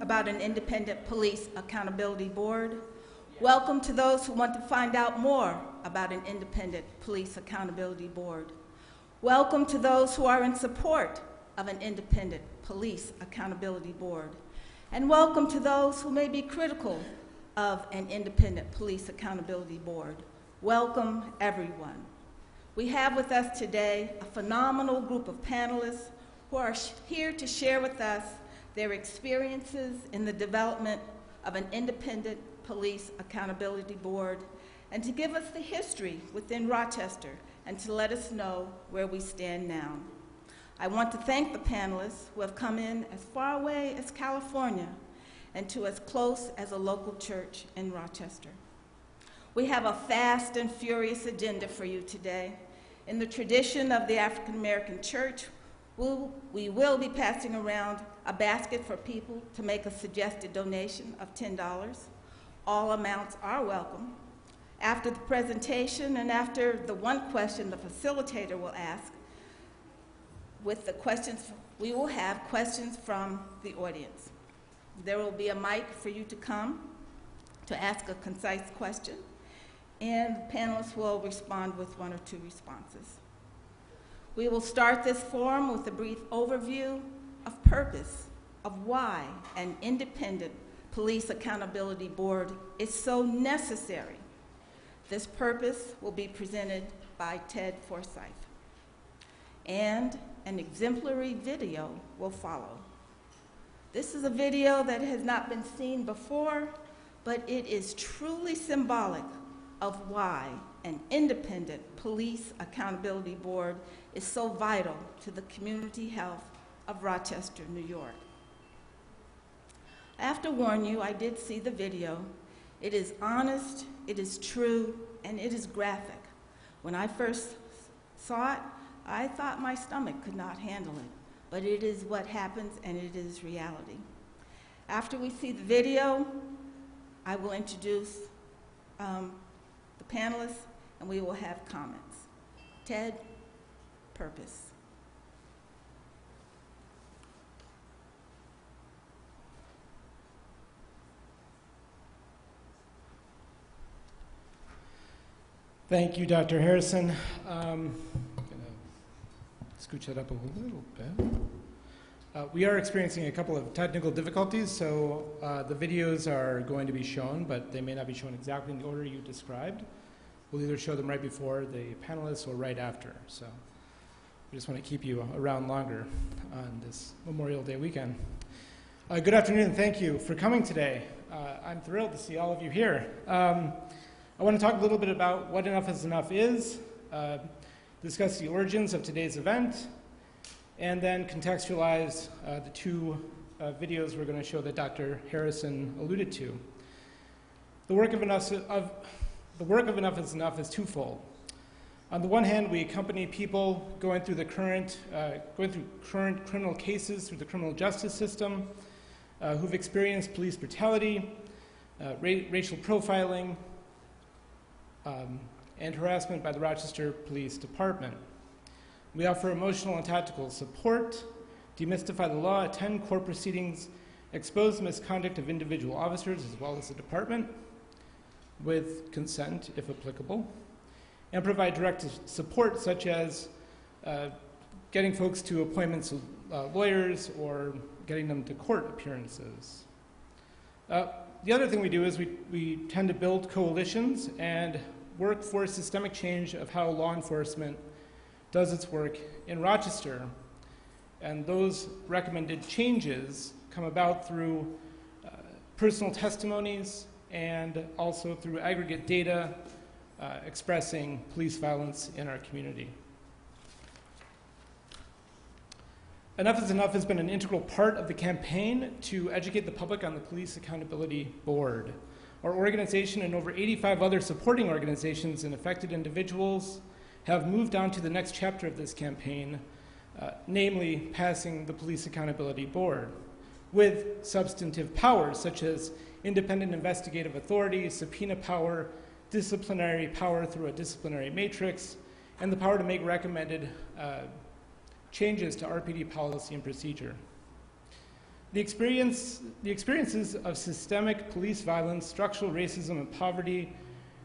about an independent police accountability board. Welcome to those who want to find out more about an independent police accountability board. Welcome to those who are in support of an independent police accountability board. And welcome to those who may be critical of an independent police accountability board. Welcome, everyone. We have with us today a phenomenal group of panelists who are here to share with us their experiences in the development of an independent police accountability board and to give us the history within Rochester and to let us know where we stand now. I want to thank the panelists who have come in as far away as California and to as close as a local church in Rochester. We have a fast and furious agenda for you today. In the tradition of the African American Church, we will be passing around a basket for people to make a suggested donation of $10. All amounts are welcome. After the presentation and after the one question the facilitator will ask, with the questions, we will have questions from the audience. There will be a mic for you to come to ask a concise question, and the panelists will respond with one or two responses. We will start this forum with a brief overview purpose, of why an independent police accountability board is so necessary. This purpose will be presented by Ted Forsyth. And an exemplary video will follow. This is a video that has not been seen before, but it is truly symbolic of why an independent police accountability board is so vital to the community health of Rochester, New York. I have to warn you, I did see the video. It is honest, it is true, and it is graphic. When I first saw it, I thought my stomach could not handle it but it is what happens and it is reality. After we see the video, I will introduce um, the panelists and we will have comments. Ted, purpose. Thank you, Dr. Harrison. Um, I'm going to scooch that up a little bit. Uh, we are experiencing a couple of technical difficulties, so uh, the videos are going to be shown, but they may not be shown exactly in the order you described. We'll either show them right before the panelists or right after. So we just want to keep you around longer on this Memorial Day weekend. Uh, good afternoon, thank you for coming today. Uh, I'm thrilled to see all of you here. Um, I want to talk a little bit about what Enough is Enough is. Uh, discuss the origins of today's event, and then contextualize uh, the two uh, videos we're going to show that Dr. Harrison alluded to. The work of enough, of, the work of enough is enough is twofold. On the one hand, we accompany people going through the current, uh, going through current criminal cases through the criminal justice system, uh, who've experienced police brutality, uh, ra- racial profiling, um, and harassment by the Rochester Police Department. We offer emotional and tactical support, demystify the law, attend court proceedings, expose misconduct of individual officers as well as the department, with consent if applicable, and provide direct support such as uh, getting folks to appointments with uh, lawyers or getting them to court appearances. Uh, the other thing we do is we, we tend to build coalitions and work for systemic change of how law enforcement does its work in Rochester. And those recommended changes come about through uh, personal testimonies and also through aggregate data uh, expressing police violence in our community. Enough is Enough has been an integral part of the campaign to educate the public on the Police Accountability Board. Our organization and over 85 other supporting organizations and affected individuals have moved on to the next chapter of this campaign, uh, namely passing the Police Accountability Board, with substantive powers such as independent investigative authority, subpoena power, disciplinary power through a disciplinary matrix, and the power to make recommended uh, changes to RPD policy and procedure. The, experience, the experiences of systemic police violence, structural racism and poverty,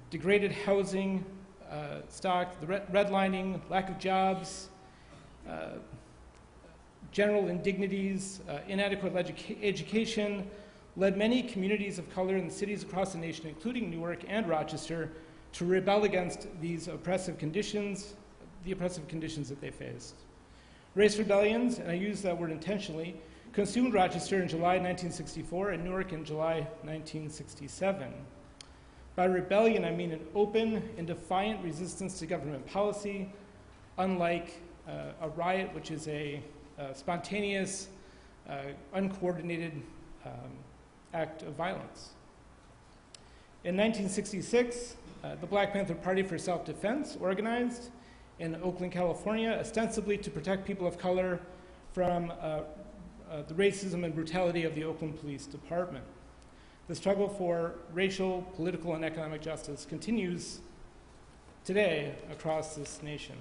degraded housing uh, stock, the red- redlining, lack of jobs, uh, general indignities, uh, inadequate educa- education led many communities of color in cities across the nation, including Newark and Rochester, to rebel against these oppressive conditions, the oppressive conditions that they faced. Race rebellions, and I use that word intentionally, consumed Rochester in July 1964 and Newark in July 1967. By rebellion, I mean an open and defiant resistance to government policy, unlike uh, a riot, which is a, uh, spontaneous, uh, uncoordinated um, act of violence. In 1966, uh, the Black Panther Party for Self Defense organized in Oakland, California, ostensibly to protect people of color from uh, uh, the racism and brutality of the Oakland Police Department. The struggle for racial, political, and economic justice continues today across this nation.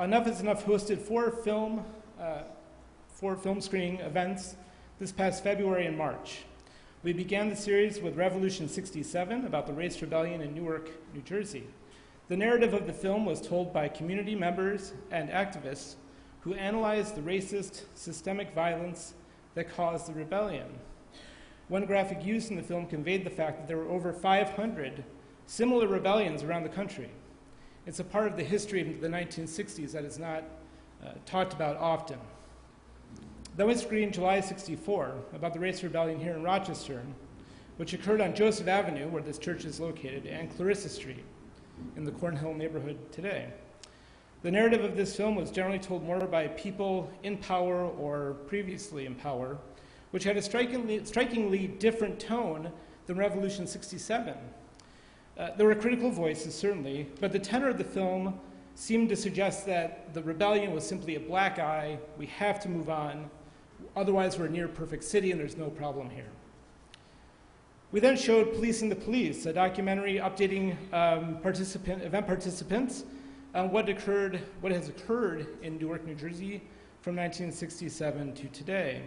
Enough is Enough hosted four film, uh, four film screening events this past February and March. We began the series with Revolution 67 about the race rebellion in Newark, New Jersey. The narrative of the film was told by community members and activists who analyzed the racist, systemic violence that caused the rebellion. One graphic used in the film conveyed the fact that there were over 500 similar rebellions around the country. It's a part of the history of the 1960s that is not uh, talked about often. Then we screened July 64 about the race rebellion here in Rochester, which occurred on Joseph Avenue, where this church is located, and Clarissa Street in the Cornhill neighborhood today. The narrative of this film was generally told more by people in power or previously in power which had a strikingly, strikingly different tone than Revolution 67. Uh, there were critical voices, certainly, but the tenor of the film seemed to suggest that the rebellion was simply a black eye, we have to move on, otherwise, we're a near perfect city and there's no problem here. We then showed Policing the Police, a documentary updating um, participant, event participants on what occurred, what has occurred in Newark, New Jersey from 1967 to today.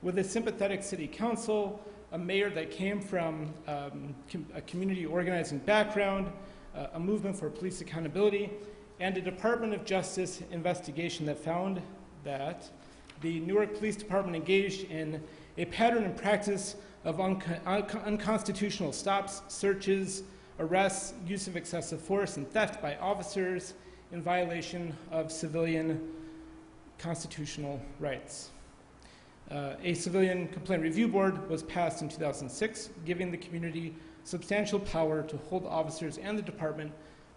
With a sympathetic city council, a mayor that came from um, com- a community organizing background, uh, a movement for police accountability, and a Department of Justice investigation that found that the Newark Police Department engaged in a pattern and practice of un- un- unconstitutional stops, searches, arrests, use of excessive force, and theft by officers in violation of civilian constitutional rights. Uh, a civilian complaint review board was passed in 2006, giving the community substantial power to hold officers and the department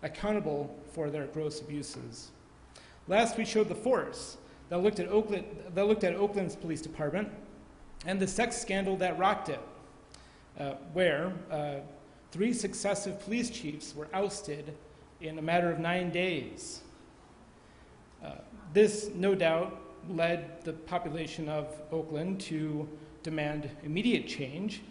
accountable for their gross abuses. Last, we showed the force that looked at, Oakland, that looked at Oakland's police department and the sex scandal that rocked it, uh, where uh, three successive police chiefs were ousted in a matter of nine days. Uh, this, no doubt, led the population of Oakland to demand immediate change.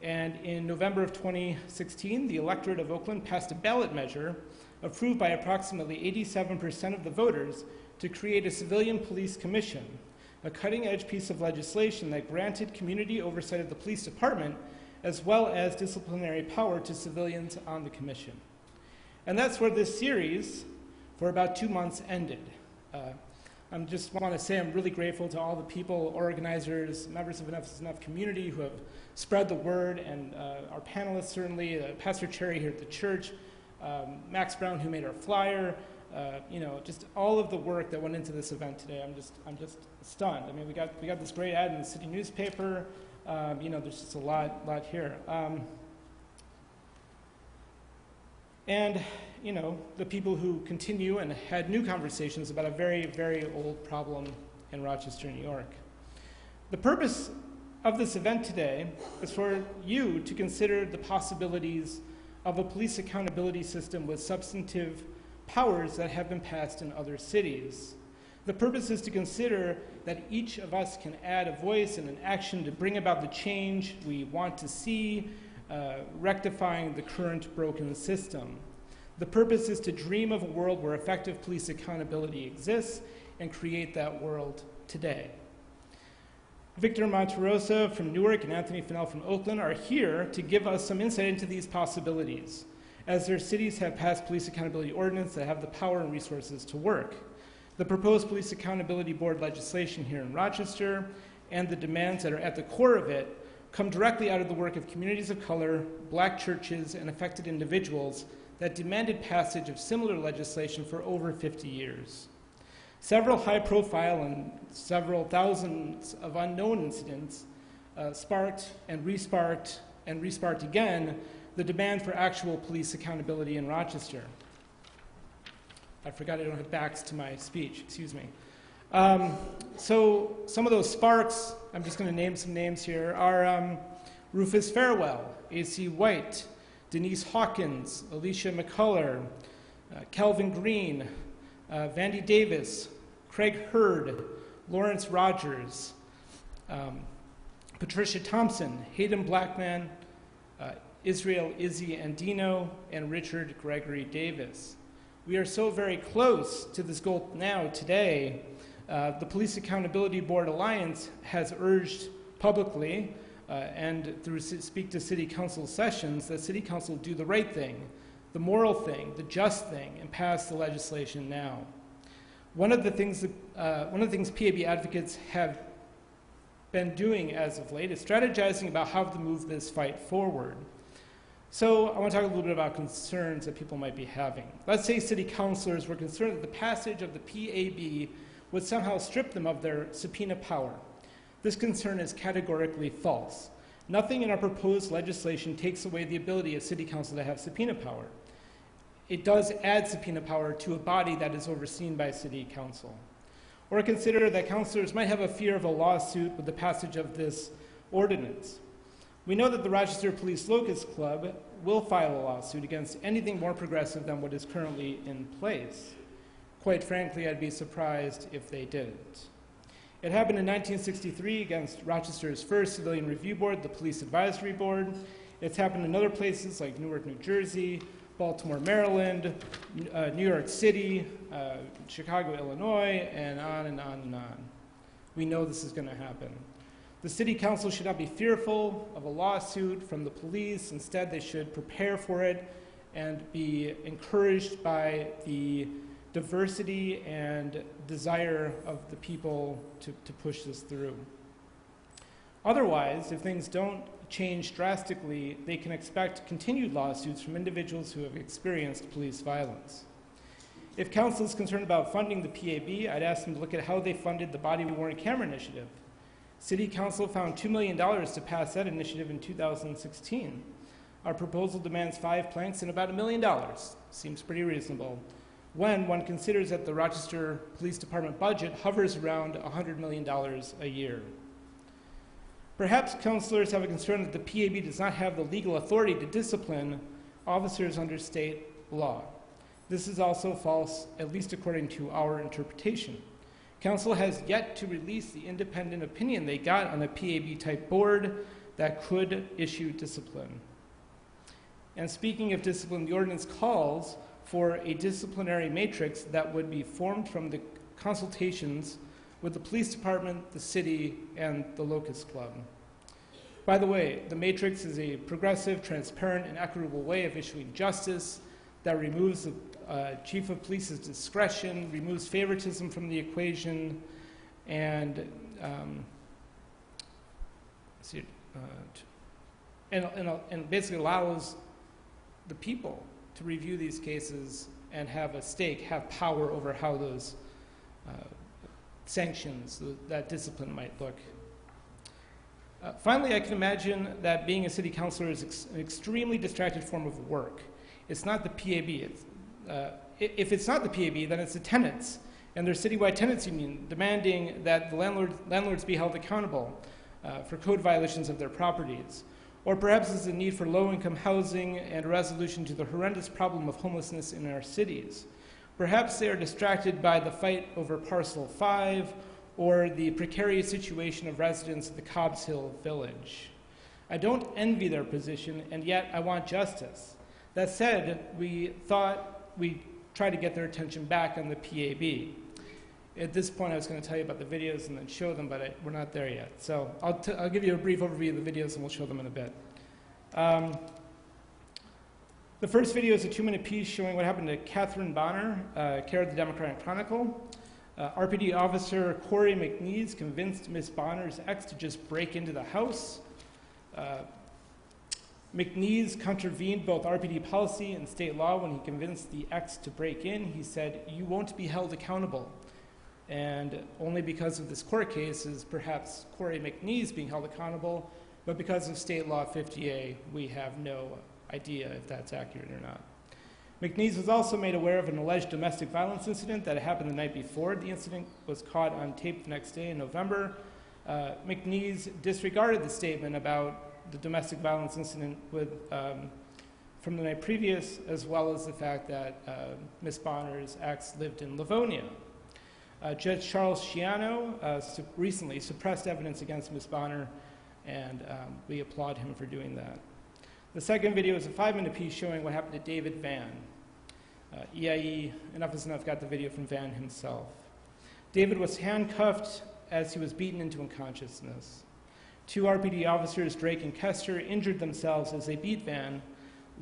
And in November of 2016, the electorate of Oakland passed a ballot measure approved by approximately 87% of the voters to create a civilian police commission, a cutting edge piece of legislation that granted community oversight of the police department as well as disciplinary power to civilians on the commission. And that's where this series, for about two months, ended. Uh, I just want to say I'm really grateful to all the people, organizers, members of Enough is Enough community who have spread the word, and uh, our panelists certainly, uh, Pastor Cherry here at the church, um, Max Brown who made our flyer, uh, you know, just all of the work that went into this event today. I'm just, I'm just stunned. I mean, we got, we got this great ad in the city newspaper. Um, you know, there's just a lot, lot here. Um, and you know, the people who continue and had new conversations about a very, very old problem in Rochester, New York. The purpose of this event today is for you to consider the possibilities of a police accountability system with substantive powers that have been passed in other cities. The purpose is to consider that each of us can add a voice and an action to bring about the change we want to see, uh, rectifying the current broken system. The purpose is to dream of a world where effective police accountability exists and create that world today. Victor Monterosa from Newark and Anthony Finnell from Oakland are here to give us some insight into these possibilities, as their cities have passed police accountability ordinance that have the power and resources to work. The proposed Police Accountability Board legislation here in Rochester and the demands that are at the core of it come directly out of the work of communities of color, black churches, and affected individuals that demanded passage of similar legislation for over 50 years. Several high profile and several thousands of unknown incidents uh, sparked and resparked and resparked again the demand for actual police accountability in Rochester. I forgot I don't have backs to my speech, excuse me. Um, so, some of those sparks, I'm just going to name some names here, are um, Rufus Fairwell, A.C. White, Denise Hawkins, Alicia McCuller, uh, Calvin Green, uh, Vandy Davis, Craig Hurd, Lawrence Rogers, um, Patricia Thompson, Hayden Blackman, uh, Israel Izzy Andino, and Richard Gregory Davis. We are so very close to this goal now, today. Uh, the Police Accountability Board Alliance has urged publicly uh, and through Speak to City Council sessions that City Council do the right thing, the moral thing, the just thing, and pass the legislation now. One of the things, that, uh, one of the things PAB advocates have been doing as of late is strategizing about how to move this fight forward. So I want to talk a little bit about concerns that people might be having. Let's say city councilors were concerned that the passage of the PAB would somehow strip them of their subpoena power. This concern is categorically false. Nothing in our proposed legislation takes away the ability of city council to have subpoena power. It does add subpoena power to a body that is overseen by city council. Or consider that councilors might have a fear of a lawsuit with the passage of this ordinance. We know that the Rochester Police Locust Club will file a lawsuit against anything more progressive than what is currently in place. Quite frankly, I'd be surprised if they didn't. It happened in 1963 against Rochester's first civilian review board, the Police Advisory Board. It's happened in other places like Newark, New Jersey, Baltimore, Maryland, uh, New York City, uh, Chicago, Illinois, and on and on and on. We know this is going to happen. The city council should not be fearful of a lawsuit from the police. Instead, they should prepare for it and be encouraged by the diversity and desire of the people to, to push this through. Otherwise, if things don't change drastically, they can expect continued lawsuits from individuals who have experienced police violence. If council is concerned about funding the PAB, I'd ask them to look at how they funded the body worn camera initiative. City Council found $2 million to pass that initiative in 2016. Our proposal demands five planks and about a million dollars. Seems pretty reasonable. When one considers that the Rochester Police Department budget hovers around $100 million a year. Perhaps councilors have a concern that the PAB does not have the legal authority to discipline officers under state law. This is also false, at least according to our interpretation. Council has yet to release the independent opinion they got on a PAB type board that could issue discipline. And speaking of discipline, the ordinance calls for a disciplinary matrix that would be formed from the consultations with the police department, the city, and the Locust Club. By the way, the matrix is a progressive, transparent, and equitable way of issuing justice that removes the uh, chief of police's discretion, removes favoritism from the equation, and um, see, uh, and, and, and basically allows the people to review these cases and have a stake, have power over how those uh, sanctions, that discipline might look. Uh, finally, I can imagine that being a city councilor is ex- an extremely distracted form of work. It's not the PAB. It's, uh, if it's not the PAB, then it's the tenants and their citywide tenants union demanding that the landlord, landlords be held accountable uh, for code violations of their properties. Or perhaps it's a need for low income housing and a resolution to the horrendous problem of homelessness in our cities. Perhaps they are distracted by the fight over Parcel 5 or the precarious situation of residents of the Cobbs Hill village. I don't envy their position, and yet I want justice. That said, we thought we try to get their attention back on the PAB. at this point, I was going to tell you about the videos and then show them, but I, we're not there yet. So I'll, I'll give you a brief overview of the videos and we'll show them in a bit. Um, the first video is a two minute piece showing what happened to Catherine Bonner, uh, care of the Democratic Chronicle. Uh, RPD officer Corey McNeese convinced Miss Bonner's ex to just break into the house. Uh, McNeese contravened both RPD policy and state law when he convinced the ex to break in. He said, You won't be held accountable. And only because of this court case is perhaps Corey McNeese being held accountable, but because of state law 50A, we have no idea if that's accurate or not. McNeese was also made aware of an alleged domestic violence incident that happened the night before. The incident was caught on tape the next day in November. Uh, McNeese disregarded the statement about the domestic violence incident with, um, from the night previous, as well as the fact that uh, Ms. Bonner's ex lived in Livonia. Uh, Judge Charles Schiano uh, su- recently suppressed evidence against Ms. Bonner, and um, we applaud him for doing that. The second video is a five minute piece showing what happened to David Van. Uh, EIE, enough is enough, got the video from Van himself. David was handcuffed as he was beaten into unconsciousness. Two RPD officers, Drake and Kester, injured themselves as they beat Van,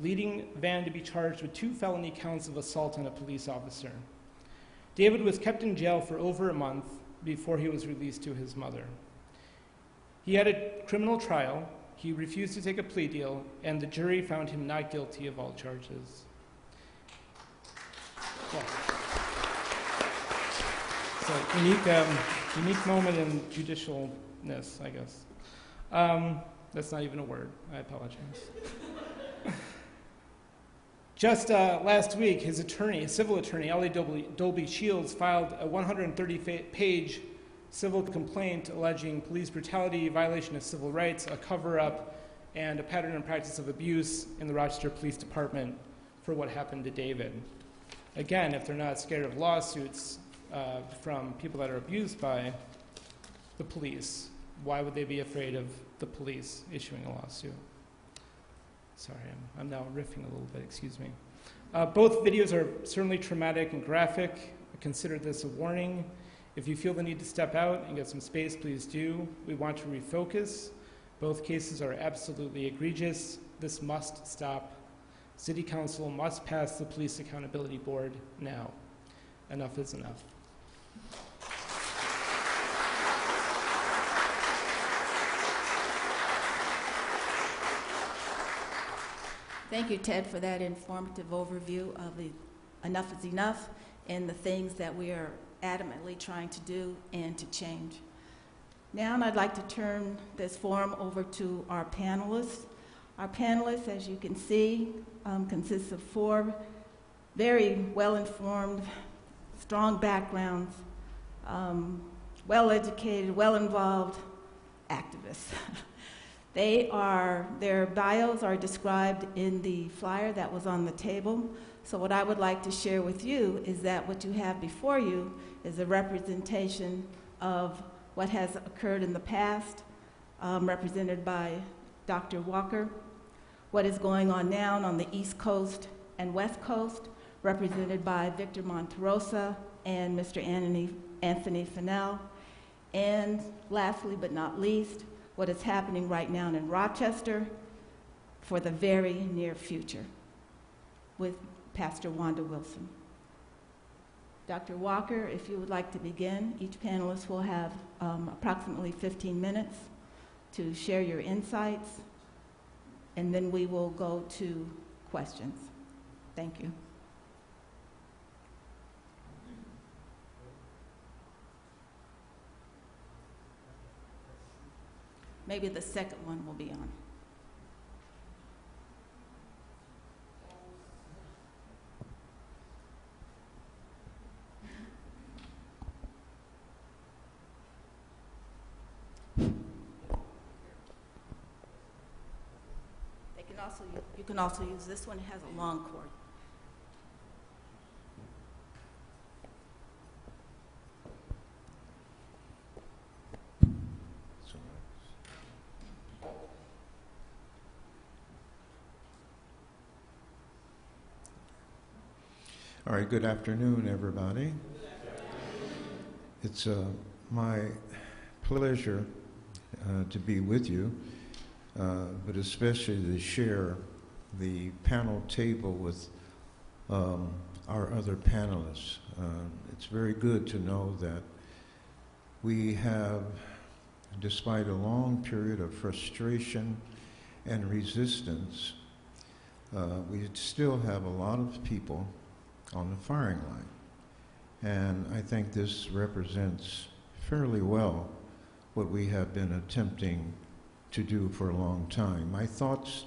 leading Van to be charged with two felony counts of assault on a police officer. David was kept in jail for over a month before he was released to his mother. He had a criminal trial, he refused to take a plea deal, and the jury found him not guilty of all charges. So, unique, um, unique moment in judicialness, I guess. Um, that's not even a word. I apologize. Just uh, last week, his attorney, his civil attorney, Ellie Dolby, Dolby Shields, filed a 130 page civil complaint alleging police brutality, violation of civil rights, a cover up, and a pattern and practice of abuse in the Rochester Police Department for what happened to David. Again, if they're not scared of lawsuits uh, from people that are abused by the police, why would they be afraid of the police issuing a lawsuit? Sorry, I'm, I'm now riffing a little bit, excuse me. Uh, both videos are certainly traumatic and graphic. I consider this a warning. If you feel the need to step out and get some space, please do. We want to refocus. Both cases are absolutely egregious. This must stop. City Council must pass the Police Accountability Board now. Enough is enough. Thank you, Ted, for that informative overview of the Enough is Enough and the things that we are adamantly trying to do and to change. Now, I'd like to turn this forum over to our panelists. Our panelists, as you can see, um, consists of four very well informed, strong backgrounds, um, well educated, well involved activists. They are, their bios are described in the flyer that was on the table. So, what I would like to share with you is that what you have before you is a representation of what has occurred in the past, um, represented by Dr. Walker, what is going on now on the East Coast and West Coast, represented by Victor Monterosa and Mr. Anthony, Anthony Finnell, and lastly but not least, what is happening right now in Rochester for the very near future with Pastor Wanda Wilson. Dr. Walker, if you would like to begin, each panelist will have um, approximately 15 minutes to share your insights, and then we will go to questions. Thank you. Maybe the second one will be on. They can also, you can also use this one, it has a long cord. All right, good afternoon, everybody. It's uh, my pleasure uh, to be with you, uh, but especially to share the panel table with um, our other panelists. Uh, it's very good to know that we have, despite a long period of frustration and resistance, uh, we still have a lot of people on the firing line. And I think this represents fairly well what we have been attempting to do for a long time. My thoughts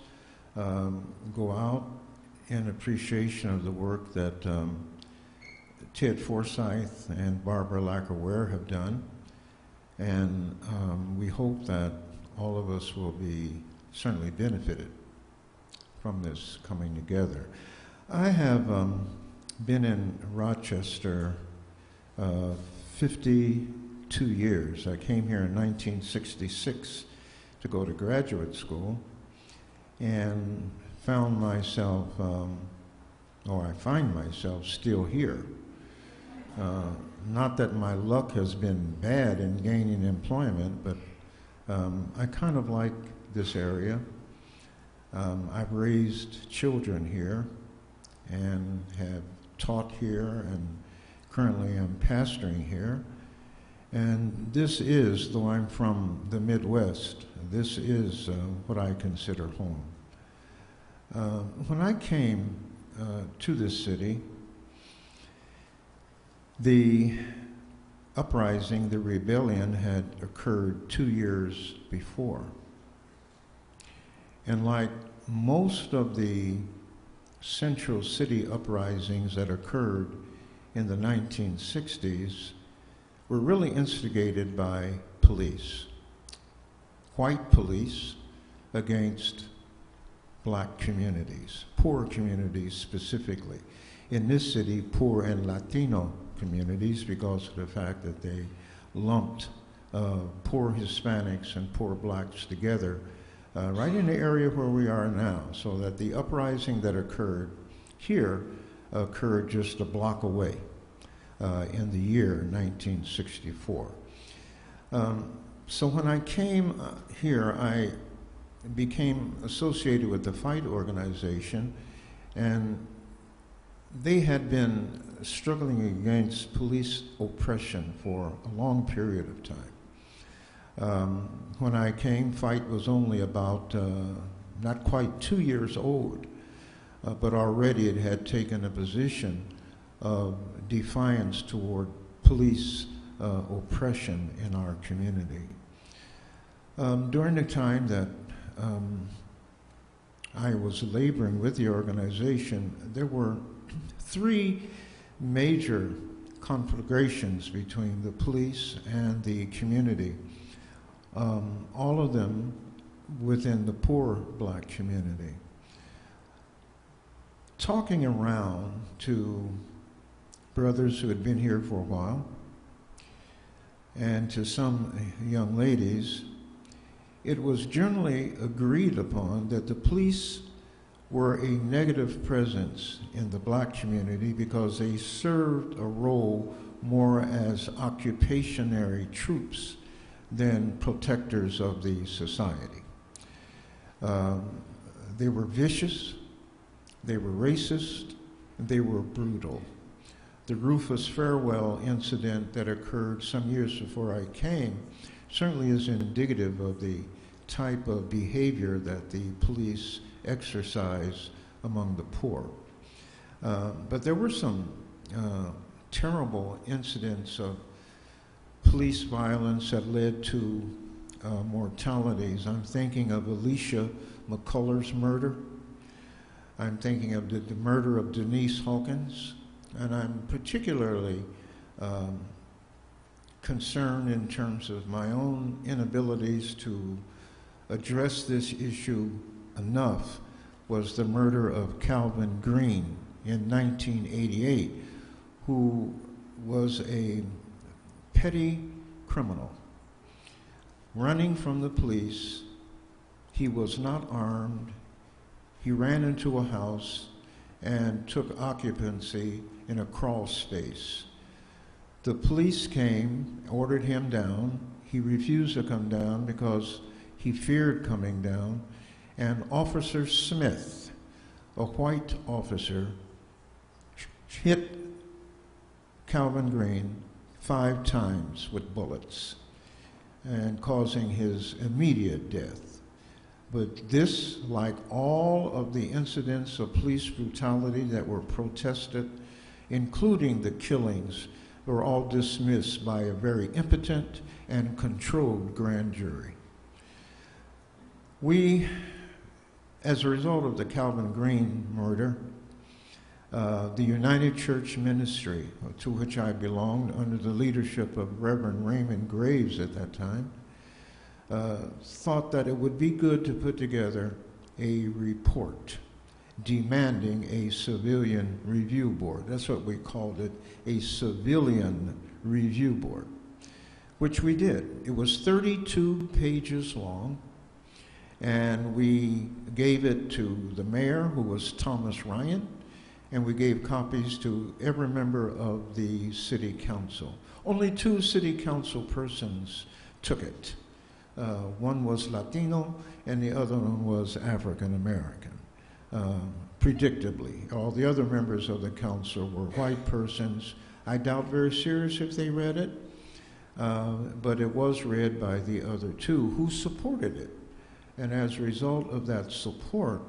um, go out in appreciation of the work that um, Ted Forsyth and Barbara Lackerware have done. And um, we hope that all of us will be certainly benefited from this coming together. I have um, been in Rochester uh, 52 years. I came here in 1966 to go to graduate school and found myself, um, or I find myself still here. Uh, not that my luck has been bad in gaining employment, but um, I kind of like this area. Um, I've raised children here and have taught here and currently am pastoring here. And this is, though I'm from the Midwest, this is uh, what I consider home. Uh, when I came uh, to this city, the uprising, the rebellion, had occurred two years before. And like most of the central city uprisings that occurred in the 1960s were really instigated by police, white police against black communities, poor communities specifically. In this city, poor and Latino communities because of the fact that they lumped uh, poor Hispanics and poor blacks together uh, right in the area where we are now, so that the uprising that occurred here occurred just a block away uh, in the year 1964. Um, so when I came uh, here, I became associated with the Fight Organization, and they had been struggling against police oppression for a long period of time. Um, when I came, Fight was only about uh, not quite two years old, uh, but already it had taken a position of defiance toward police uh, oppression in our community. Um, during the time that um, I was laboring with the organization, there were three major conflagrations between the police and the community um, all of them within the poor black community. Talking around to brothers who had been here for a while and to some young ladies, it was generally agreed upon that the police were a negative presence in the black community because they served a role more as occupationary troops than protectors of the society. Um, they were vicious, they were racist, they were brutal. The Rufus Fairwell incident that occurred some years before I came certainly is indicative of the type of behavior that the police exercise among the poor. Uh, but there were some uh, terrible incidents of police violence have led to uh, mortalities. I'm thinking of Alicia McCuller's murder. I'm thinking of the, the murder of Denise Hawkins. And I'm particularly um, concerned in terms of my own inabilities to address this issue enough was the murder of Calvin Green in 1988, who was a petty criminal running from the police. He was not armed. He ran into a house and took occupancy in a crawl space. The police came, ordered him down. He refused to come down because he feared coming down. And Officer Smith, a white officer, hit Calvin Green five times with bullets and causing his immediate death. But this, like all of the incidents of police brutality that were protested, including the killings, were all dismissed by a very impotent and controlled grand jury. We, as a result of the Calvin Green murder, uh, the United Church Ministry, to which I belonged under the leadership of Reverend Raymond Graves at that time, uh, thought that it would be good to put together a report demanding a civilian review board. That's what we called it, a civilian review board, which we did. It was 32 pages long, and we gave it to the mayor, who was Thomas Ryan, and we gave copies to every member of the city council. Only two city council persons took it. Uh, one was Latino, and the other one was African American. Um, predictably, all the other members of the council were white persons. I doubt very serious if they read it, uh, but it was read by the other two who supported it. And as a result of that support,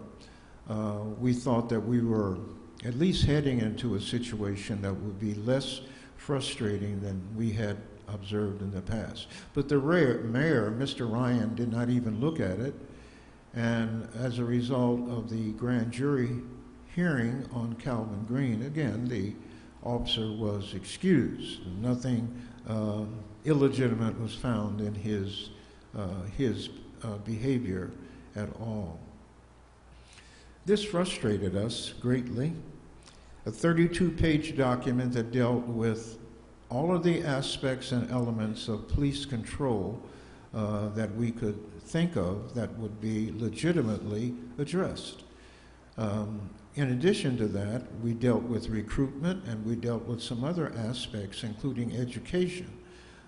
uh, we thought that we were at least heading into a situation that would be less frustrating than we had observed in the past. But the mayor, Mr. Ryan, did not even look at it. And as a result of the grand jury hearing on Calvin Green, again, the officer was excused. Nothing uh, illegitimate was found in his, uh, his uh, behavior at all. This frustrated us greatly. A 32 page document that dealt with all of the aspects and elements of police control uh, that we could think of that would be legitimately addressed. Um, in addition to that, we dealt with recruitment and we dealt with some other aspects, including education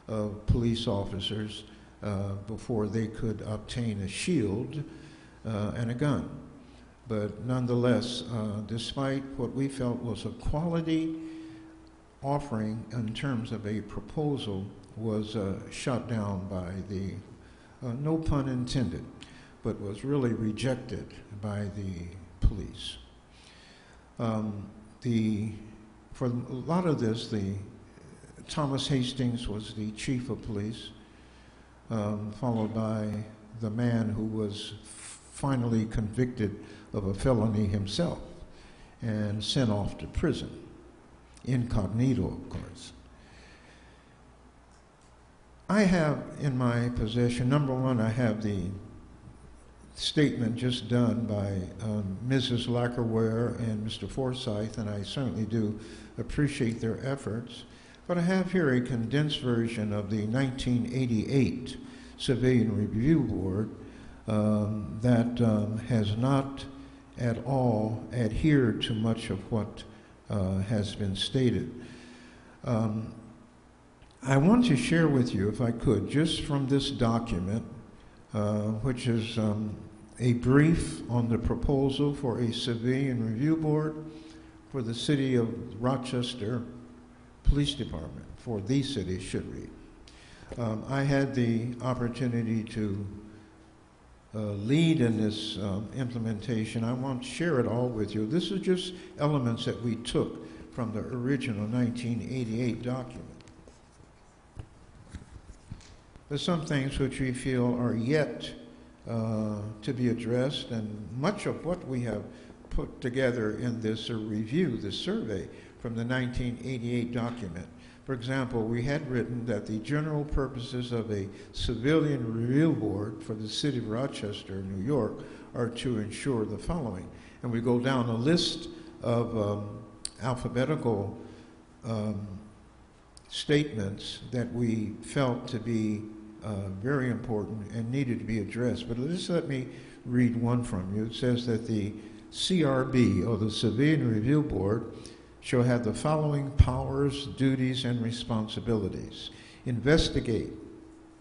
of police officers uh, before they could obtain a shield uh, and a gun. But nonetheless, uh, despite what we felt was a quality offering in terms of a proposal, was uh, shot down by the uh, no pun intended, but was really rejected by the police. Um, the, for a lot of this, the Thomas Hastings was the chief of police, um, followed by the man who was finally convicted of a felony himself and sent off to prison, incognito, of course. I have in my possession, number one, I have the statement just done by um, Mrs. Lackerware and Mr. Forsyth, and I certainly do appreciate their efforts. But I have here a condensed version of the 1988 Civilian Review Board um, that um, has not at all adhered to much of what uh, has been stated. Um, I want to share with you, if I could, just from this document, uh, which is um, a brief on the proposal for a civilian review board for the city of Rochester Police Department, for the city should read. Um, I had the opportunity to uh, lead in this um, implementation. I want to share it all with you. This is just elements that we took from the original 1988 document. There's some things which we feel are yet uh, to be addressed, and much of what we have put together in this review, this survey from the 1988 document. For example, we had written that the general purposes of a civilian review board for the city of Rochester, New York, are to ensure the following. And we go down a list of um, alphabetical um, statements that we felt to be uh, very important and needed to be addressed. But just let me read one from you. It says that the CRB, or the Civilian Review Board, shall have the following powers, duties, and responsibilities investigate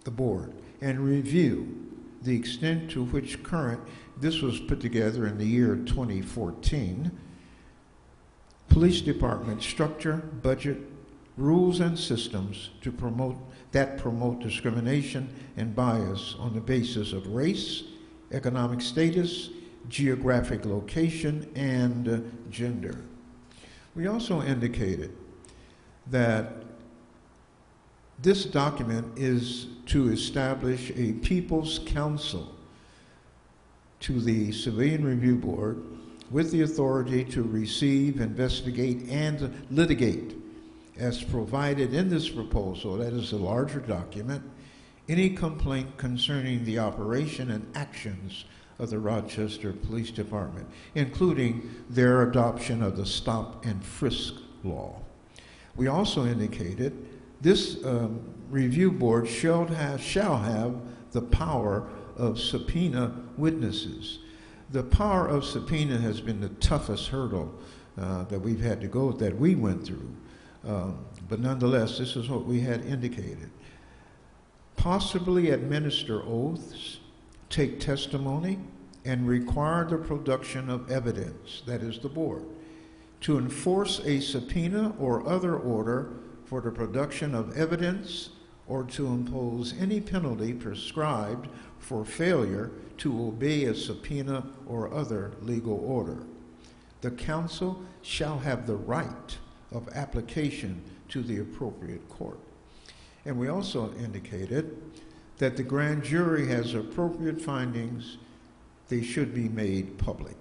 the board and review the extent to which current, this was put together in the year 2014, police department structure, budget, rules, and systems to promote that promote discrimination and bias on the basis of race, economic status, geographic location, and gender. We also indicated that this document is to establish a People's Council to the Civilian Review Board with the authority to receive, investigate, and litigate, as provided in this proposal, that is a larger document, any complaint concerning the operation and actions of the Rochester Police Department, including their adoption of the stop and frisk law. We also indicated this um, review board shall have, shall have the power of subpoena witnesses. The power of subpoena has been the toughest hurdle uh, that we've had to go that we went through. Um, but nonetheless, this is what we had indicated. Possibly administer oaths, take testimony, and require the production of evidence, that is the board, to enforce a subpoena or other order for the production of evidence or to impose any penalty prescribed for failure to obey a subpoena or other legal order. The council shall have the right of application to the appropriate court. And we also indicated that the grand jury has appropriate findings, they should be made public.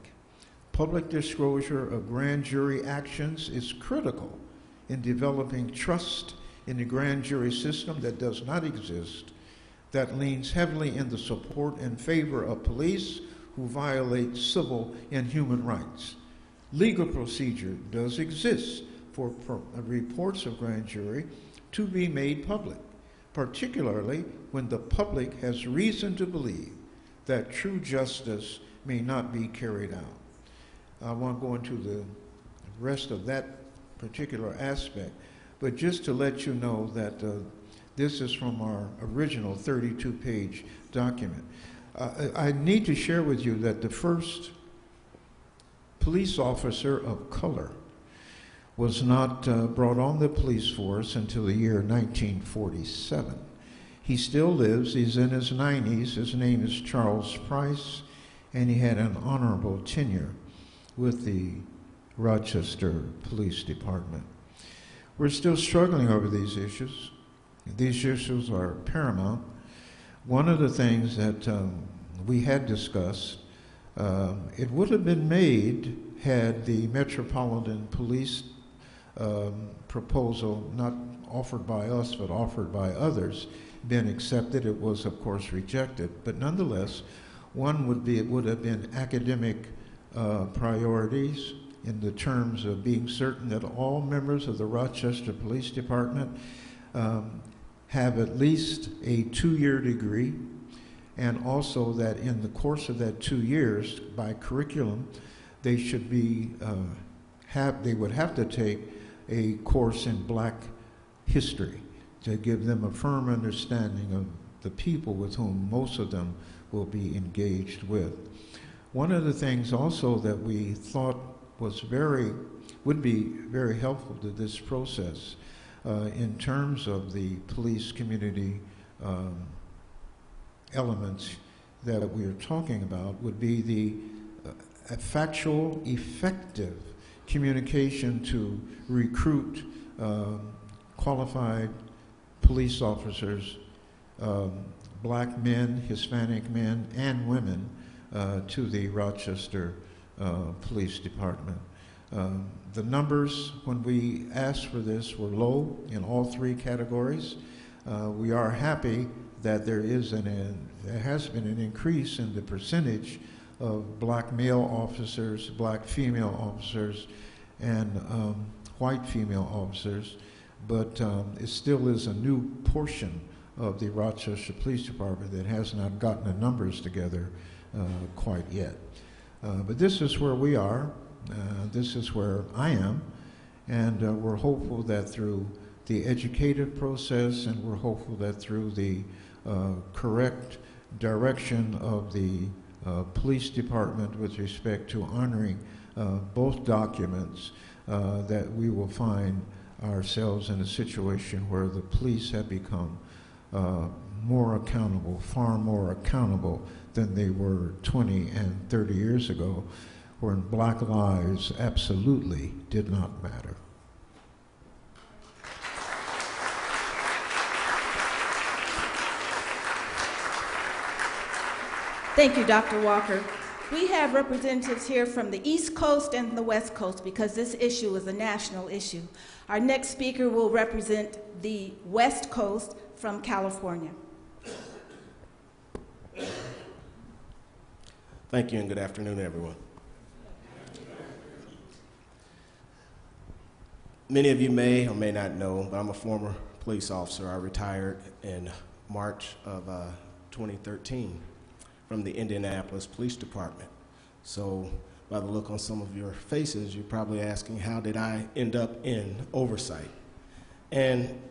Public disclosure of grand jury actions is critical in developing trust in the grand jury system that does not exist, that leans heavily in the support and favor of police who violate civil and human rights. Legal procedure does exist for uh, reports of grand jury to be made public, particularly when the public has reason to believe that true justice may not be carried out. I won't go into the rest of that particular aspect, but just to let you know that uh, this is from our original 32 page document. Uh, I need to share with you that the first police officer of color was not uh, brought on the police force until the year 1947. He still lives, he's in his 90s. His name is Charles Price, and he had an honorable tenure with the Rochester Police Department. We're still struggling over these issues. These issues are paramount. One of the things that um, we had discussed, uh, it would have been made had the Metropolitan Police um, proposal, not offered by us but offered by others, been accepted. It was, of course, rejected. But nonetheless, one would be it would have been academic uh, priorities in the terms of being certain that all members of the Rochester Police Department um, have at least a two-year degree, and also that in the course of that two years, by curriculum, they should be uh, have they would have to take a course in Black history to give them a firm understanding of the people with whom most of them will be engaged with. One of the things also that we thought was very, would be very helpful to this process uh, in terms of the police community um, elements that we are talking about would be the uh, factual, effective communication to recruit um, qualified police officers, um, black men, Hispanic men, and women uh, to the Rochester uh, Police Department. Um, the numbers, when we asked for this, were low in all three categories. Uh, we are happy that there is an, an, there has been an increase in the percentage of black male officers, black female officers, and um, white female officers, but um, it still is a new portion of the Rochester Police Department that has not gotten the numbers together uh, quite yet. Uh, but this is where we are. Uh, this is where I am. And uh, we're hopeful that through the educative process and we're hopeful that through the uh, correct direction of the uh, police department with respect to honoring both documents, that we will find ourselves in a situation where the police have become uh, more accountable, far more accountable than they were 20 and 30 years ago, when black lives absolutely did not matter. Thank you, Dr. Walker. We have representatives here from the East Coast and the West Coast because this issue is a national issue. Our next speaker will represent the West Coast from California. Thank you and good afternoon, everyone. Many of you may or may not know, but I'm a former police officer. I retired in March of uh, 2013 from the Indianapolis Police Department. So, by the look on some of your faces, you're probably asking, how did I end up in oversight? And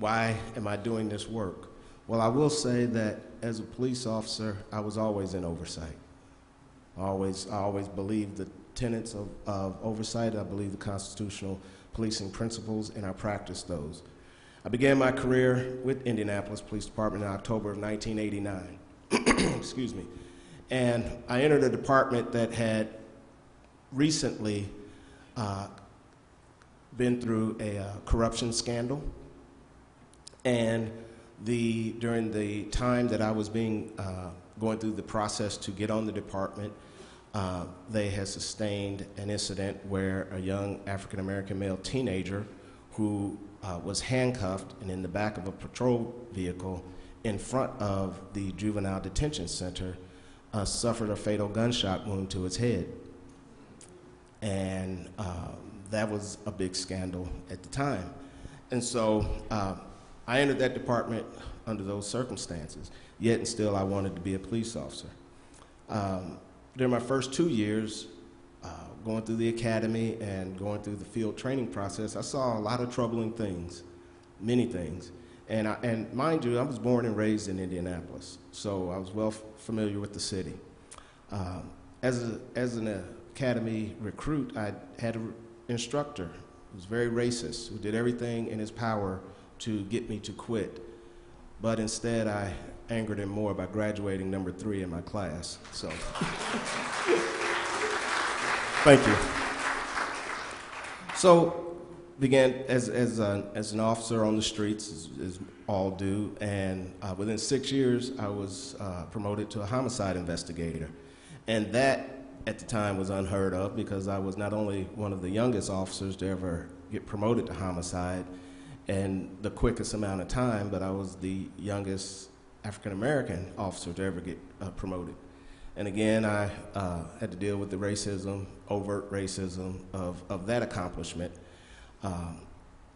why am I doing this work? Well, I will say that as a police officer, I was always in oversight. I always, I always believed the tenets of, of oversight. I believe the constitutional policing principles, and I practiced those. I began my career with Indianapolis Police Department in October of 1989. Excuse me. And I entered a department that had recently uh, been through a uh, corruption scandal. And the, during the time that I was being, uh, going through the process to get on the department, uh, they had sustained an incident where a young African American male teenager who uh, was handcuffed and in the back of a patrol vehicle in front of the juvenile detention center uh, suffered a fatal gunshot wound to his head. And um, that was a big scandal at the time. And so uh, I entered that department under those circumstances, yet and still I wanted to be a police officer. Um, during my first two years, uh, going through the academy and going through the field training process, I saw a lot of troubling things, many things. And, I, and mind you, I was born and raised in Indianapolis, so I was well familiar with the city. Um, as, a, as an academy recruit, I had an instructor who was very racist, who did everything in his power to get me to quit. But instead, I angered him more by graduating number three in my class. So, thank you. So, began as, as, a, as an officer on the streets, as, as all do, and uh, within six years, I was uh, promoted to a homicide investigator. And that, at the time, was unheard of because I was not only one of the youngest officers to ever get promoted to homicide and the quickest amount of time, but I was the youngest African American officer to ever get uh, promoted. And again, I uh, had to deal with the racism, overt racism of, of that accomplishment um,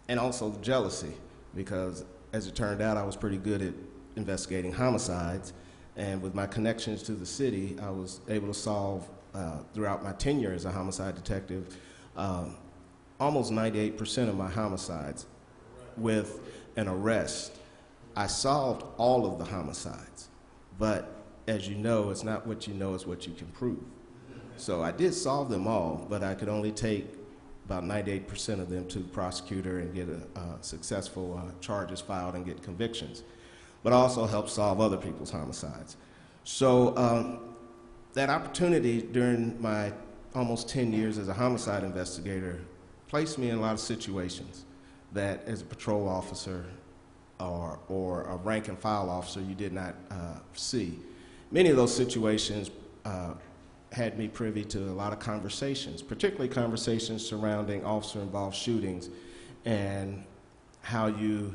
and also jealousy, because as it turned out, I was pretty good at investigating homicides. And with my connections to the city, I was able to solve, uh, throughout my tenure as a homicide detective, um, almost 98% of my homicides with an arrest. I solved all of the homicides, but as you know, it's not what you know, it's what you can prove. So I did solve them all, but I could only take about 98% of them to the prosecutor and get a, successful uh, charges filed and get convictions, but also help solve other people's homicides. So um, that opportunity during my almost 10 years as a homicide investigator placed me in a lot of situations that as a patrol officer or, or a rank and file officer you did not uh, see. Many of those situations uh, had me privy to a lot of conversations, particularly conversations surrounding officer involved shootings and how you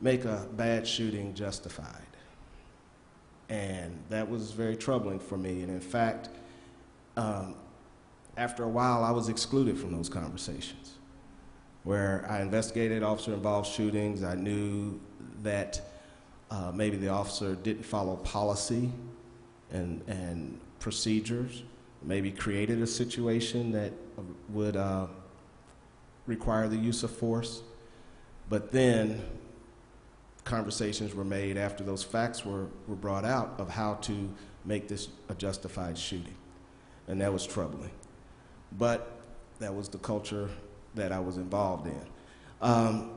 make a bad shooting justified. And that was very troubling for me. And in fact, um, after a while, I was excluded from those conversations where I investigated officer involved shootings. I knew that uh, maybe the officer didn't follow policy and, and procedures, maybe created a situation that would uh, require the use of force. But then conversations were made after those facts were, were brought out of how to make this a justified shooting. And that was troubling. But that was the culture that I was involved in. Um,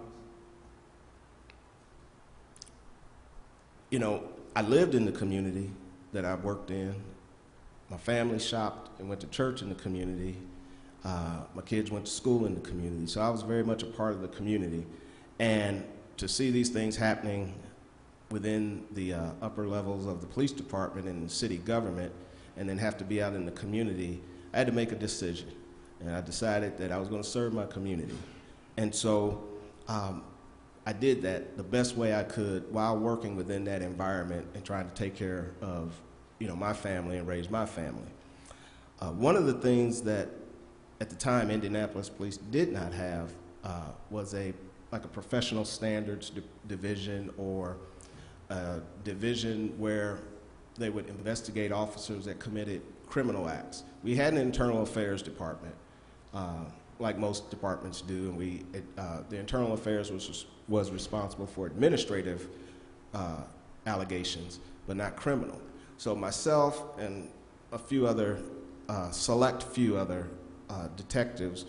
you know, I lived in the community that I worked in. My family shopped and went to church in the community. Uh, my kids went to school in the community. So I was very much a part of the community. And to see these things happening within the uh, upper levels of the police department and city government, and then have to be out in the community, I had to make a decision. And I decided that I was going to serve my community. And so um, I did that the best way I could while working within that environment and trying to take care of, you know, my family and raise my family. Uh, one of the things that at the time Indianapolis Police did not have uh, was a like a professional standards di- division or a division where they would investigate officers that committed criminal acts. We had an internal affairs department, uh, like most departments do, and we it, uh, the internal affairs was was responsible for administrative uh, allegations, but not criminal. So myself and a few other uh, select few other uh, detectives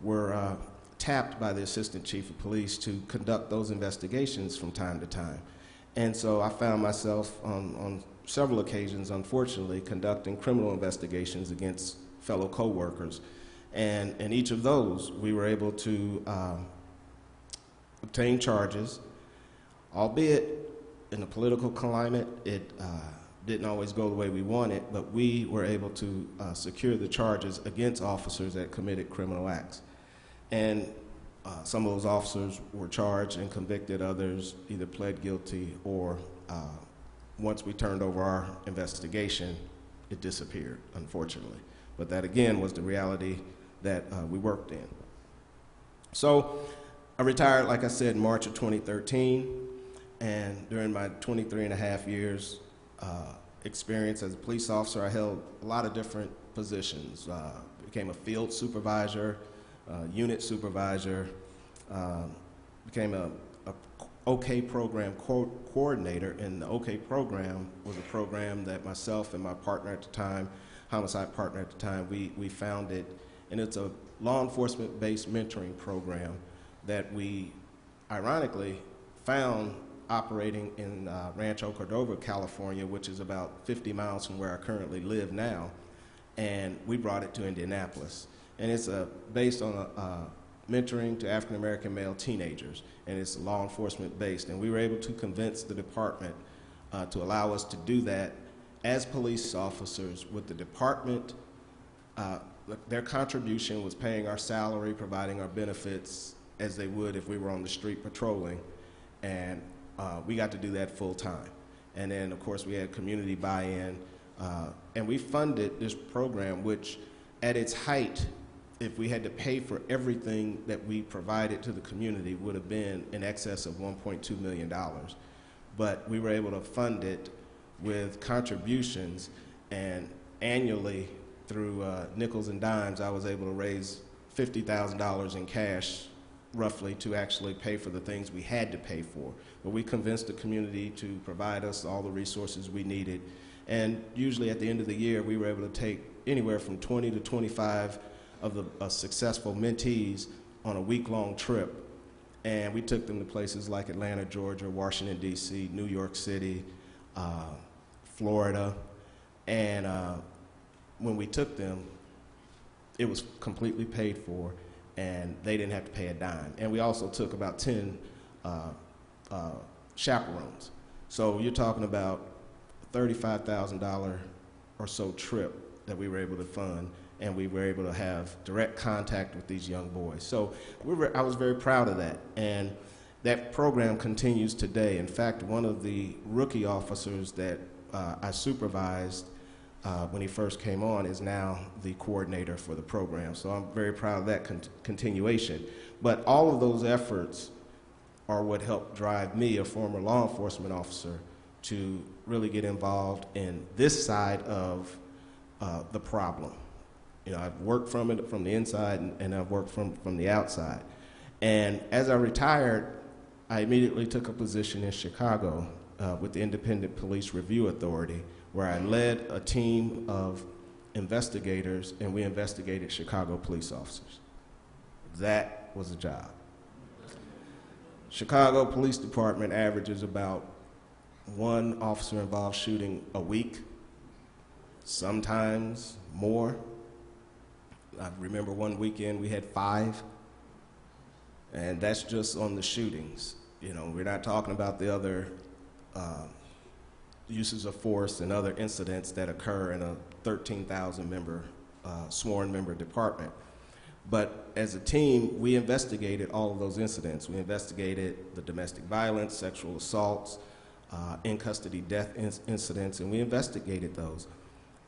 were uh, tapped by the assistant chief of police to conduct those investigations from time to time. And so I found myself on, on several occasions, unfortunately, conducting criminal investigations against fellow coworkers. And in each of those, we were able to um, obtain charges, albeit in the political climate, it uh, didn't always go the way we wanted, but we were able to uh, secure the charges against officers that committed criminal acts. And uh, some of those officers were charged and convicted, others either pled guilty or uh, once we turned over our investigation, it disappeared, unfortunately. But that again was the reality that uh, we worked in. So I retired, like I said, in March of 2013. And during my 23 and a half years uh, experience as a police officer, I held a lot of different positions. Uh, became a field supervisor, unit supervisor, um, became a, a OK program co- coordinator, and the OK program was a program that myself and my partner at the time, homicide partner at the time, we, we founded, and it's a law enforcement-based mentoring program that we, ironically, found operating in uh, Rancho Cordova, California, which is about 50 miles from where I currently live now, and we brought it to Indianapolis. And it's uh, based on uh, mentoring to African American male teenagers, and it's law enforcement based. And we were able to convince the department uh, to allow us to do that as police officers with the department. Uh, their contribution was paying our salary, providing our benefits as they would if we were on the street patrolling, and uh, we got to do that full time. And then, of course, we had community buy-in, uh, and we funded this program, which at its height if we had to pay for everything that we provided to the community, would have been in excess of $1.2 million. But we were able to fund it with contributions, and annually, through uh, nickels and dimes, I was able to raise $50,000 in cash, roughly, to actually pay for the things we had to pay for. But we convinced the community to provide us all the resources we needed. And usually at the end of the year, we were able to take anywhere from 20 to 25 of the uh, successful mentees on a week-long trip. And we took them to places like Atlanta, Georgia, Washington, D.C., New York City, uh, Florida. And uh, when we took them, it was completely paid for, and they didn't have to pay a dime. And we also took about 10 uh, uh, chaperones. So you're talking about a $35,000 or so trip that we were able to fund and we were able to have direct contact with these young boys. So we were, I was very proud of that. And that program continues today. In fact, one of the rookie officers that uh, I supervised uh, when he first came on is now the coordinator for the program. So I'm very proud of that con- continuation. But all of those efforts are what helped drive me, a former law enforcement officer, to really get involved in this side of uh, the problem You know, I've worked from it from the inside and, and I've worked from, from the outside. And as I retired, I immediately took a position in Chicago uh, with the Independent Police Review Authority, where I led a team of investigators and we investigated Chicago police officers. That was a job. Chicago Police Department averages about one officer involved shooting a week, sometimes more. I remember one weekend we had five, and that's just on the shootings. You know, we're not talking about the other uh, uses of force and other incidents that occur in a 13,000 member, uh, sworn member department. But as a team, we investigated all of those incidents. We investigated the domestic violence, sexual assaults, uh, in custody death inc- incidents, and we investigated those.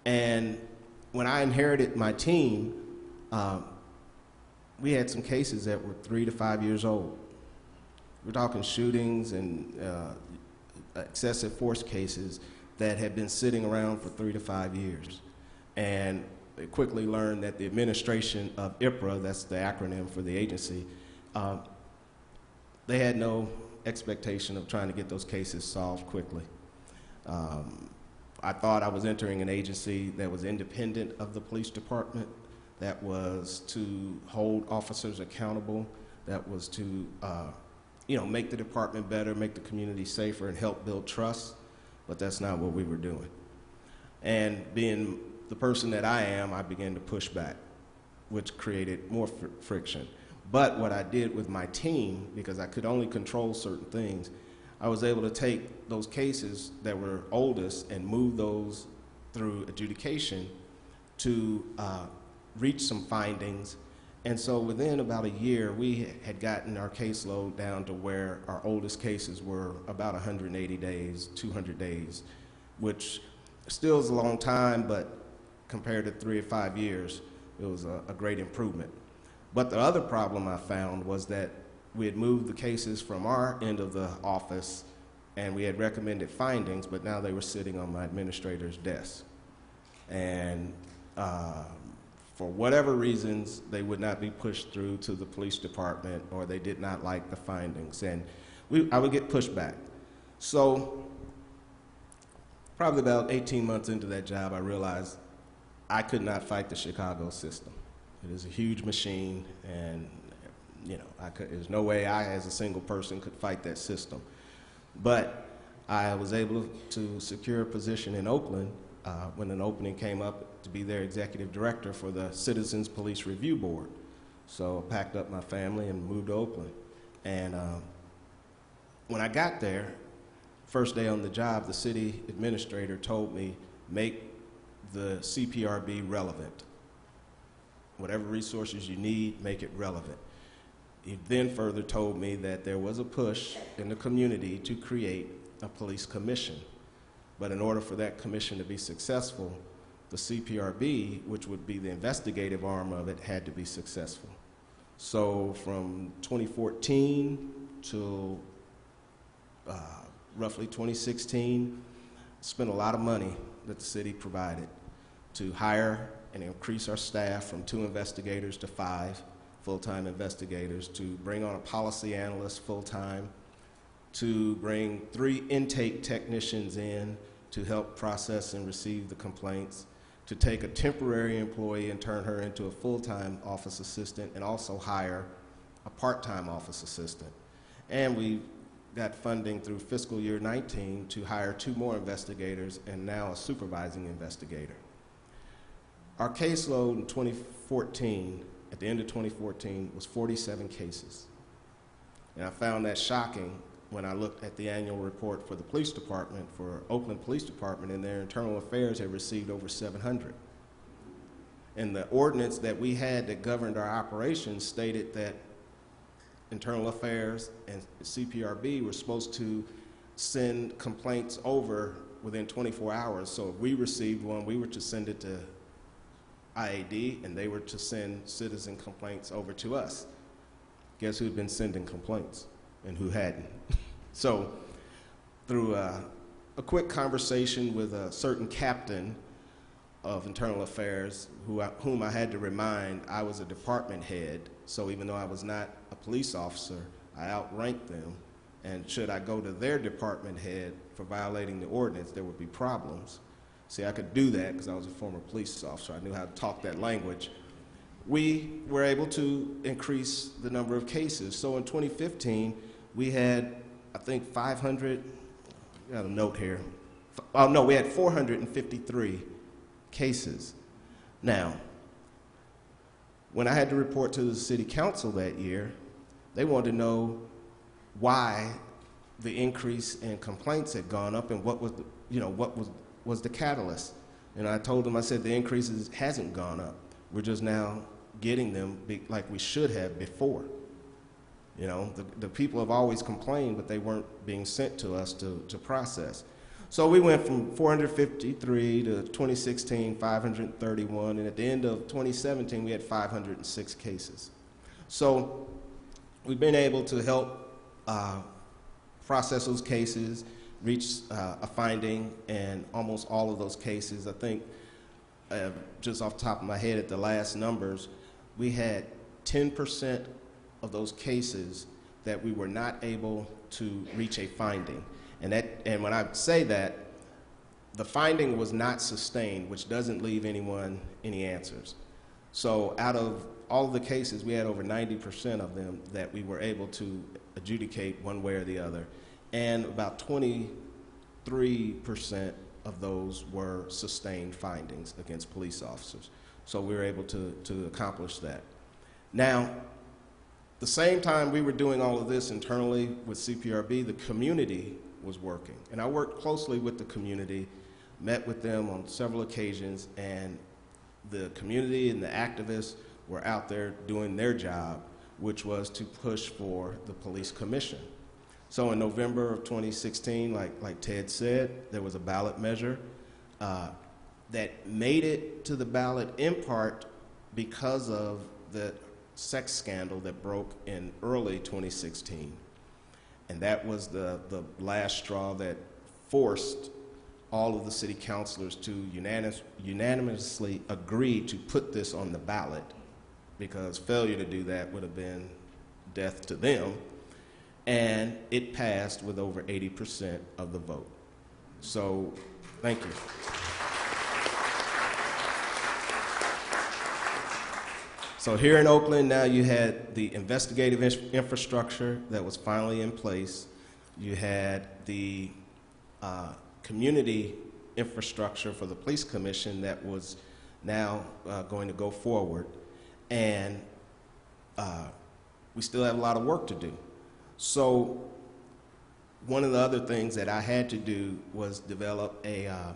And when I inherited my team, um, we had some cases that were three to five years old. We're talking shootings and uh, excessive force cases that had been sitting around for three to five years. And quickly learned that the administration of IPRA, that's the acronym for the agency, um, they had no expectation of trying to get those cases solved quickly. Um, I thought I was entering an agency that was independent of the police department, that was to hold officers accountable, that was to, uh, you know, make the department better, make the community safer, and help build trust. But that's not what we were doing. And being the person that I am, I began to push back, which created more fr- friction. But what I did with my team, because I could only control certain things, I was able to take those cases that were oldest and move those through adjudication to uh, reach some findings. And so within about a year, we had gotten our caseload down to where our oldest cases were about 180 days, 200 days, which still is a long time, but compared to three or five years, it was a, a great improvement. But the other problem I found was that we had moved the cases from our end of the office and we had recommended findings, but now they were sitting on my administrator's desk. And uh, for whatever reasons, they would not be pushed through to the police department or they did not like the findings. And we, I would get pushback. So, probably about 18 months into that job, I realized I could not fight the Chicago system. It is a huge machine, and you know, I could, there's no way I, as a single person, could fight that system. But I was able to secure a position in Oakland uh, when an opening came up to be their executive director for the Citizens Police Review Board. So I packed up my family and moved to Oakland. And um, when I got there, first day on the job, the city administrator told me, make the CPRB relevant. Whatever resources you need, make it relevant. He then further told me that there was a push in the community to create a police commission. But in order for that commission to be successful, the CPRB, which would be the investigative arm of it, had to be successful. So from 2014 to uh, roughly 2016, spent a lot of money that the city provided to hire and increase our staff from two investigators to five full-time investigators, to bring on a policy analyst full-time, to bring three intake technicians in to help process and receive the complaints, to take a temporary employee and turn her into a full-time office assistant, and also hire a part-time office assistant. And we got funding through fiscal year 19 to hire two more investigators and now a supervising investigator. Our caseload in 2014, at the end of 2014, was 47 cases. And I found that shocking when I looked at the annual report for the police department, for Oakland Police Department, and their internal affairs had received over 700. And the ordinance that we had that governed our operations stated that internal affairs and CPRB were supposed to send complaints over within 24 hours. So if we received one, we were to send it to IAD, and they were to send citizen complaints over to us. Guess who'd been sending complaints and who hadn't? so, through a, a quick conversation with a certain captain, of Internal Affairs, who I, whom I had to remind I was a department head. So even though I was not a police officer, I outranked them. And should I go to their department head for violating the ordinance, there would be problems. See, I could do that because I was a former police officer. I knew how to talk that language. We were able to increase the number of cases. So in 2015, we had, I think, 500, I got a note here. Oh, no, we had 453 cases. Now, when I had to report to the city council that year, they wanted to know why the increase in complaints had gone up and what was the, you know, what was, was the catalyst. And I told them, I said, the increases hasn't gone up. We're just now getting them like we should have before. You know, the, the people have always complained, but they weren't being sent to us to, to process. So we went from 453 to 2016, 531, and at the end of 2017, we had 506 cases. So we've been able to help uh, process those cases, reach uh, a finding, and almost all of those cases, I think, uh, just off the top of my head at the last numbers, we had 10% of those cases that we were not able to reach a finding. And, that, and when I say that, the finding was not sustained, which doesn't leave anyone any answers. So out of all of the cases, we had over 90% of them that we were able to adjudicate one way or the other. And about 23% of those were sustained findings against police officers. So we were able to, to accomplish that. Now, the same time we were doing all of this internally with CPRB, the community was working. And I worked closely with the community, met with them on several occasions, and the community and the activists were out there doing their job, which was to push for the police commission. So in November of 2016, like, like Ted said, there was a ballot measure uh, that made it to the ballot in part because of the sex scandal that broke in early 2016. And that was the, the last straw that forced all of the city councilors to unanimous, unanimously agree to put this on the ballot because failure to do that would have been death to them. And it passed with over 80% of the vote. So, thank you. So here in Oakland, now you had the investigative ins- infrastructure that was finally in place. You had the uh, community infrastructure for the police commission that was now uh, going to go forward. And uh, we still have a lot of work to do. So one of the other things that I had to do was develop a uh,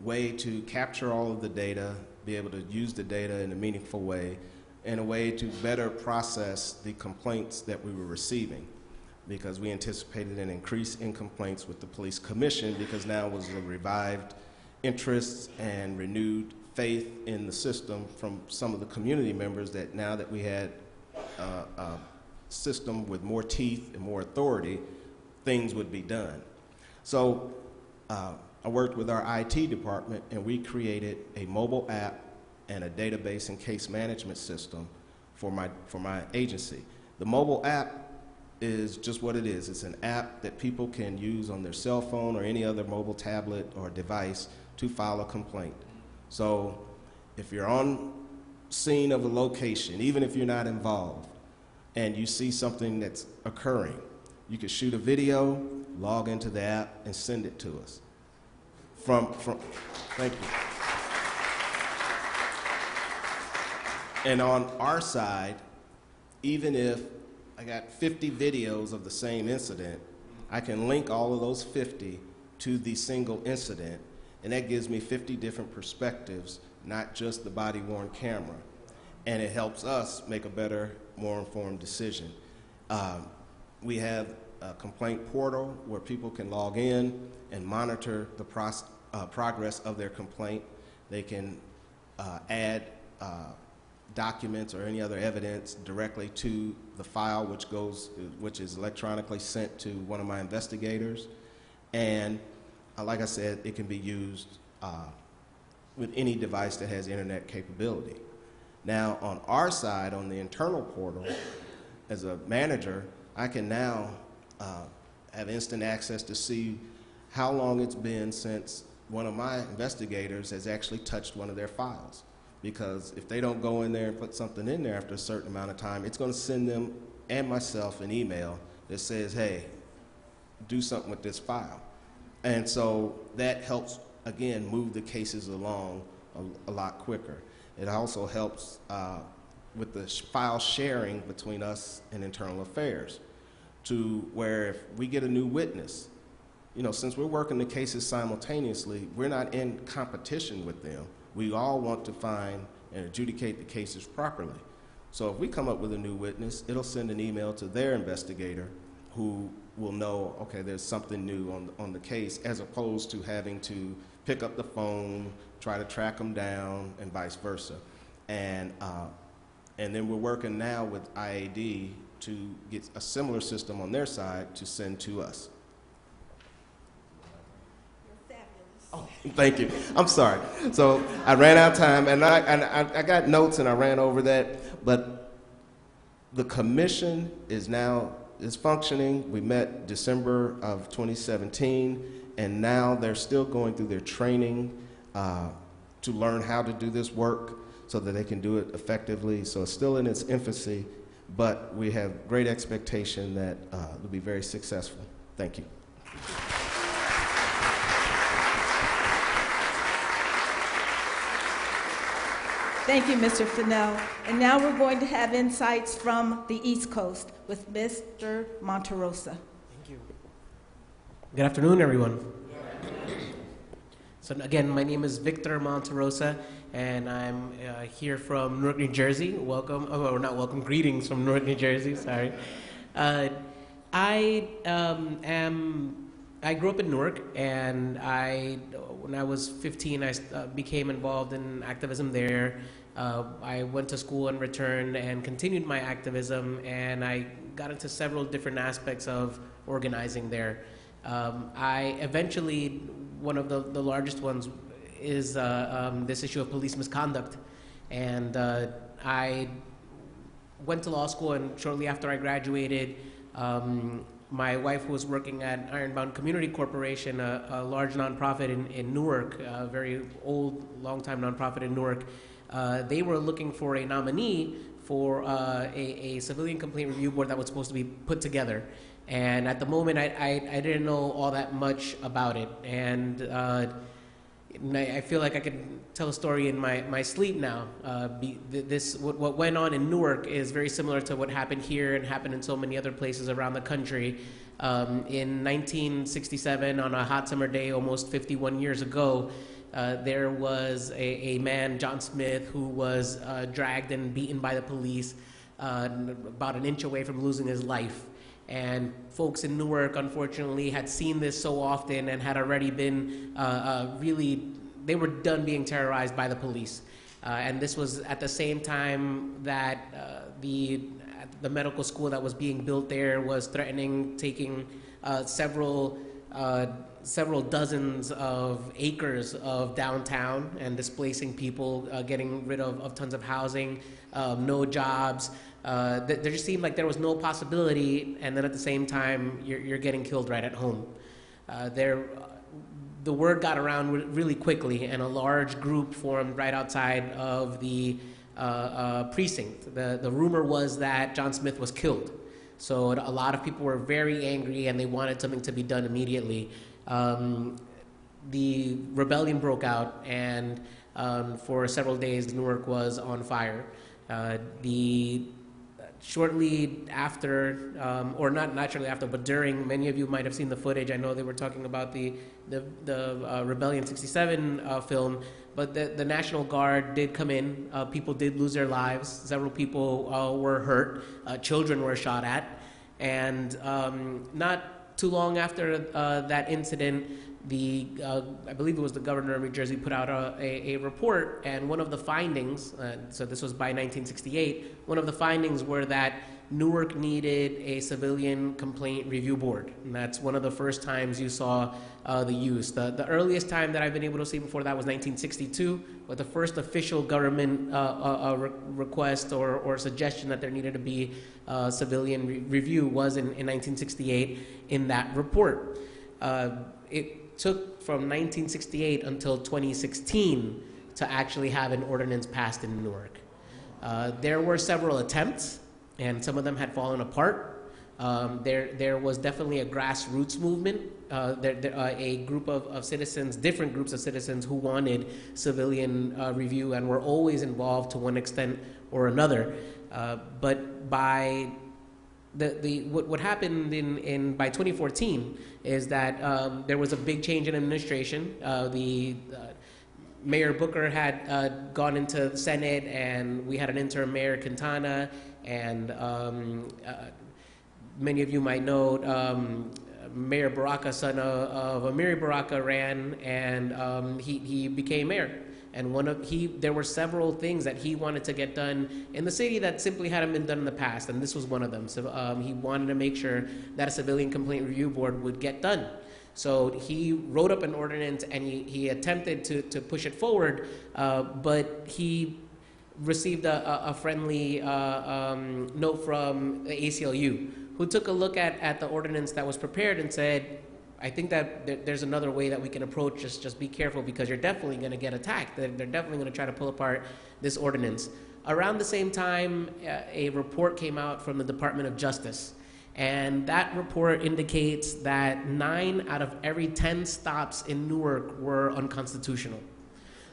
way to capture all of the data, be able to use the data in a meaningful way, in a way to better process the complaints that we were receiving. Because we anticipated an increase in complaints with the police commission because now was a revived interest and renewed faith in the system from some of the community members that now that we had uh, a system with more teeth and more authority, things would be done. So uh, I worked with our IT department and we created a mobile app and a database and case management system for my, for my agency. The mobile app is just what it is. It's an app that people can use on their cell phone or any other mobile tablet or device to file a complaint. So if you're on scene of a location, even if you're not involved, and you see something that's occurring, you can shoot a video, log into the app, and send it to us. From, from, thank you. And on our side, even if I got 50 videos of the same incident, I can link all of those 50 to the single incident, and that gives me 50 different perspectives, not just the body worn camera. And it helps us make a better, more informed decision. Um, we have a complaint portal where people can log in and monitor the pros- uh, progress of their complaint. They can uh, add uh, documents or any other evidence directly to the file, which goes, which is electronically sent to one of my investigators. And uh, like I said, it can be used uh, with any device that has internet capability. Now, on our side, on the internal portal, as a manager, I can now uh, have instant access to see how long it's been since one of my investigators has actually touched one of their files. Because if they don't go in there and put something in there after a certain amount of time, it's going to send them and myself an email that says, hey, do something with this file. And so that helps, again, move the cases along a, a lot quicker. It also helps uh, with the sh- file sharing between us and internal affairs to where if we get a new witness, you know, since we're working the cases simultaneously, we're not in competition with them. We all want to find and adjudicate the cases properly. So if we come up with a new witness, it'll send an email to their investigator who will know, okay, there's something new on, on the case, as opposed to having to pick up the phone, try to track them down, and vice versa. And, uh, and then we're working now with IAD to get a similar system on their side to send to us. Oh, thank you. I'm sorry. So I ran out of time, and I, and I, I got notes, and I ran over that. But the commission is now is functioning. We met December of 2017, and now they're still going through their training uh, to learn how to do this work so that they can do it effectively. So it's still in its infancy, but we have great expectation that uh, it'll be very successful. Thank you. Thank you, Mr. Finnell. And now we're going to have insights from the East Coast with Mr. Monterosa. Thank you. Good afternoon, everyone. So again, my name is Victor Monterosa, and I'm uh, here from Newark, New Jersey. Welcome, oh, not welcome, greetings from Newark, New Jersey. Sorry. Uh, I um, am. I grew up in Newark, and I, when I was 15, I uh, became involved in activism there. Uh, I went to school and returned and continued my activism, and I got into several different aspects of organizing there. Um, I eventually, one of the, the largest ones is uh, um, this issue of police misconduct. And uh, I went to law school, and shortly after I graduated, um, my wife was working at Ironbound Community Corporation, a, a large nonprofit in, in Newark, a very old, long-time nonprofit in Newark. Uh, they were looking for a nominee for uh, a, a civilian complaint review board that was supposed to be put together. And at the moment, I, I, I didn't know all that much about it. And uh, I feel like I could tell a story in my, my sleep now. Uh, be, this what, what went on in Newark is very similar to what happened here and happened in so many other places around the country. Um, in 1967, on a hot summer day, almost 51 years ago, uh, there was a, a man, John Smith, who was uh, dragged and beaten by the police uh, about an inch away from losing his life. And folks in Newark, unfortunately, had seen this so often and had already been uh, uh, really, they were done being terrorized by the police. And this was at the same time that the, the medical school that was being built there was threatening taking several, several dozens of acres of downtown and displacing people, uh, getting rid of, of tons of housing, um, no jobs. Uh, th- there just seemed like there was no possibility, and then at the same time, you're, you're getting killed right at home. Uh, there, the word got around re- really quickly, and a large group formed right outside of the uh, uh, precinct. The, the rumor was that John Smith was killed. So a lot of people were very angry, and they wanted something to be done immediately. Um, the rebellion broke out, and um, for several days, Newark was on fire. Uh, the shortly after, um, or not shortly after, but during, many of you might have seen the footage. I know they were talking about the the, the uh, Rebellion '67 uh, film, but the, the National Guard did come in. Uh, people did lose their lives. Several people uh, were hurt. Uh, children were shot at, and um, not too long after uh, that incident, the uh, I believe it was the governor of New Jersey put out a, a, a report, and one of the findings, uh, so this was by 1968, one of the findings were that Newark needed a civilian complaint review board. And that's one of the first times you saw uh, the use. The, the earliest time that I've been able to see before that was 1962, with the first official government uh, uh, uh, re- request or, or suggestion that there needed to be uh, civilian re- review was in, in 1968 in that report. Uh, it took from 1968 until 2016 to actually have an ordinance passed in Newark. Uh, there were several attempts, and some of them had fallen apart. Um, there, there was definitely a grassroots movement. Uh, there, there, uh, a group of, of citizens, different groups of citizens, who wanted civilian uh, review and were always involved to one extent or another. Uh, but by the, the what, what happened in, in by 2014 is that um, there was a big change in administration. Uh, the uh, Mayor Booker had gone into the Senate, and we had an interim mayor, Quintana, and um, many of you might know um, Mayor Baraka, son of, of Amiri Baraka, ran, and um, he, he became mayor. And one of he, there were several things that he wanted to get done in the city that simply hadn't been done in the past, and this was one of them. So um, he wanted to make sure that a civilian complaint review board would get done. So he wrote up an ordinance and he, he attempted to, to push it forward, uh, but he received a, a, friendly uh, um, note from the ACLU, who took a look at, at the ordinance that was prepared and said, I think that there, there's another way that we can approach this. Just be careful because you're definitely going to get attacked. They're, they're definitely going to try to pull apart this ordinance. Around the same time, uh, a report came out from the Department of Justice. And that report indicates that nine out of every 10 stops in Newark were unconstitutional.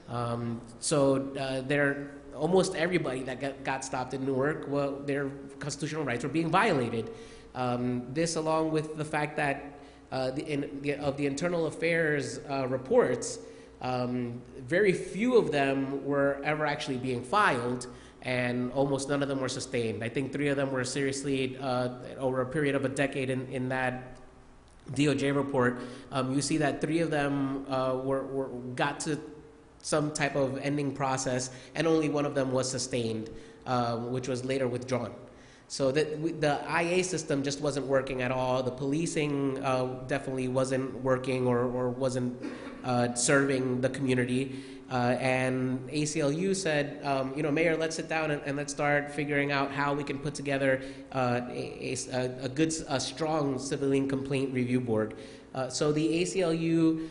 Um, so uh, there, almost everybody that got, got stopped in Newark, well, their constitutional rights were being violated. Um, this, along with the fact that uh, the, in, the, of the internal affairs uh, reports, um, very few of them were ever actually being filed, and almost none of them were sustained. I think three of them were seriously, uh, over a period of a decade, in, in that DOJ report, um, you see that three of them uh, were, were got to some type of ending process, and only one of them was sustained, uh, which was later withdrawn. So the IA system just wasn't working at all. The policing uh, definitely wasn't working or, or wasn't uh, serving the community. Uh, and ACLU said, um, you know, Mayor, let's sit down and, and, let's start figuring out how we can put together uh, a, a, a, good, a strong civilian complaint review board. Uh, so the ACLU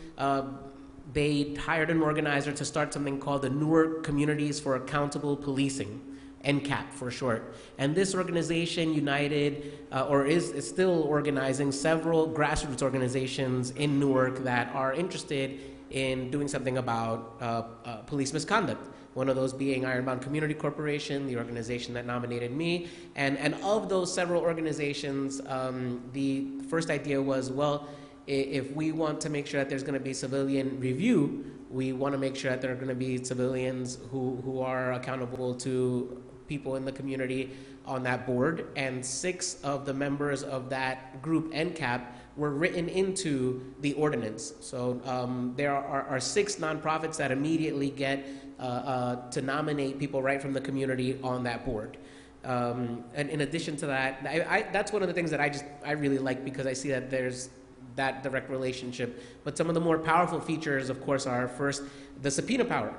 they hired an organizer to start something called the Newark Communities for Accountable Policing, NCAP for short. And this organization united, uh, or is, is, still organizing, several grassroots organizations in Newark that are interested in doing something about uh, uh, police misconduct. One of those being Ironbound Community Corporation, the organization that nominated me. And, and of those several organizations, um, the first idea was well, if we want to make sure that there's going to be civilian review, we want to make sure that there are going to be civilians who, who are accountable to people in the community on that board. And six of the members of that group, NCAP, were written into the ordinance. So um, there are, are, six nonprofits that immediately get uh, uh, to nominate people right from the community on that board. Um, and in addition to that, I, I, that's one of the things that I just I really like because I see that there's that direct relationship. But some of the more powerful features, of course, are first the subpoena power.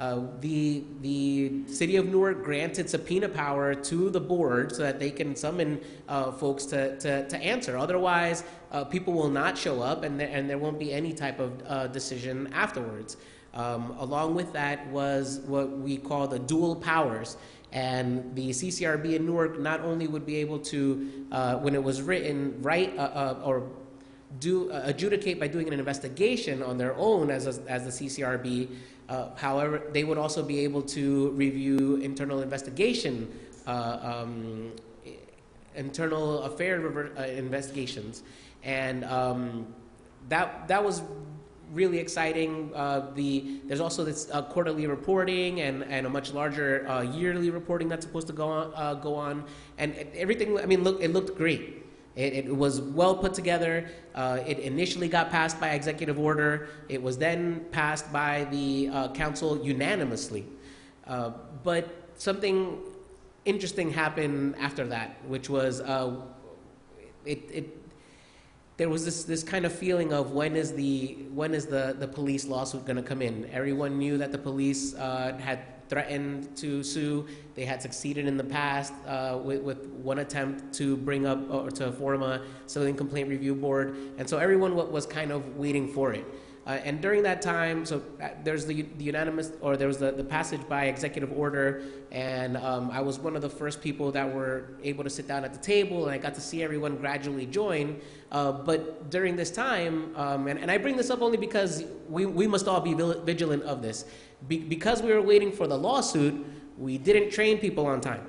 Uh, the, the city of Newark granted subpoena power to the board so that they can summon uh, folks to, to, to, answer. Otherwise, uh, people will not show up and, there, and there won't be any type of uh, decision afterwards. Um, along with that was what we call the dual powers. And the CCRB in Newark not only would be able to, uh, when it was written, write or do adjudicate by doing an investigation on their own as, a, as the CCRB. Uh, however, they would also be able to review internal investigation, uh, um, internal affair uh, investigations, and um, that that was really exciting. Uh, the there's also this uh, quarterly reporting and, and a much larger yearly reporting that's supposed to go on go on, and everything. I mean, look, it looked great. It, it, was well put together. Uh, it initially got passed by executive order. It was then passed by the uh, council unanimously. Uh, but something interesting happened after that, which was uh, it, it there was this, this kind of feeling of when is the when is the, the police lawsuit going to come in? Everyone knew that the police uh, had threatened to sue. They had succeeded in the past uh, with, with one attempt to bring up or to form a civilian complaint review board, and so everyone was kind of waiting for it. Uh, and during that time, so uh, there's the, the unanimous, or there was the, the passage by executive order, and um, I was one of the first people that were able to sit down at the table, and I got to see everyone gradually join. Uh, but during this time, um, and, and I bring this up only because we, we must all be vigilant of this. Be, because we were waiting for the lawsuit, we didn't train people on time.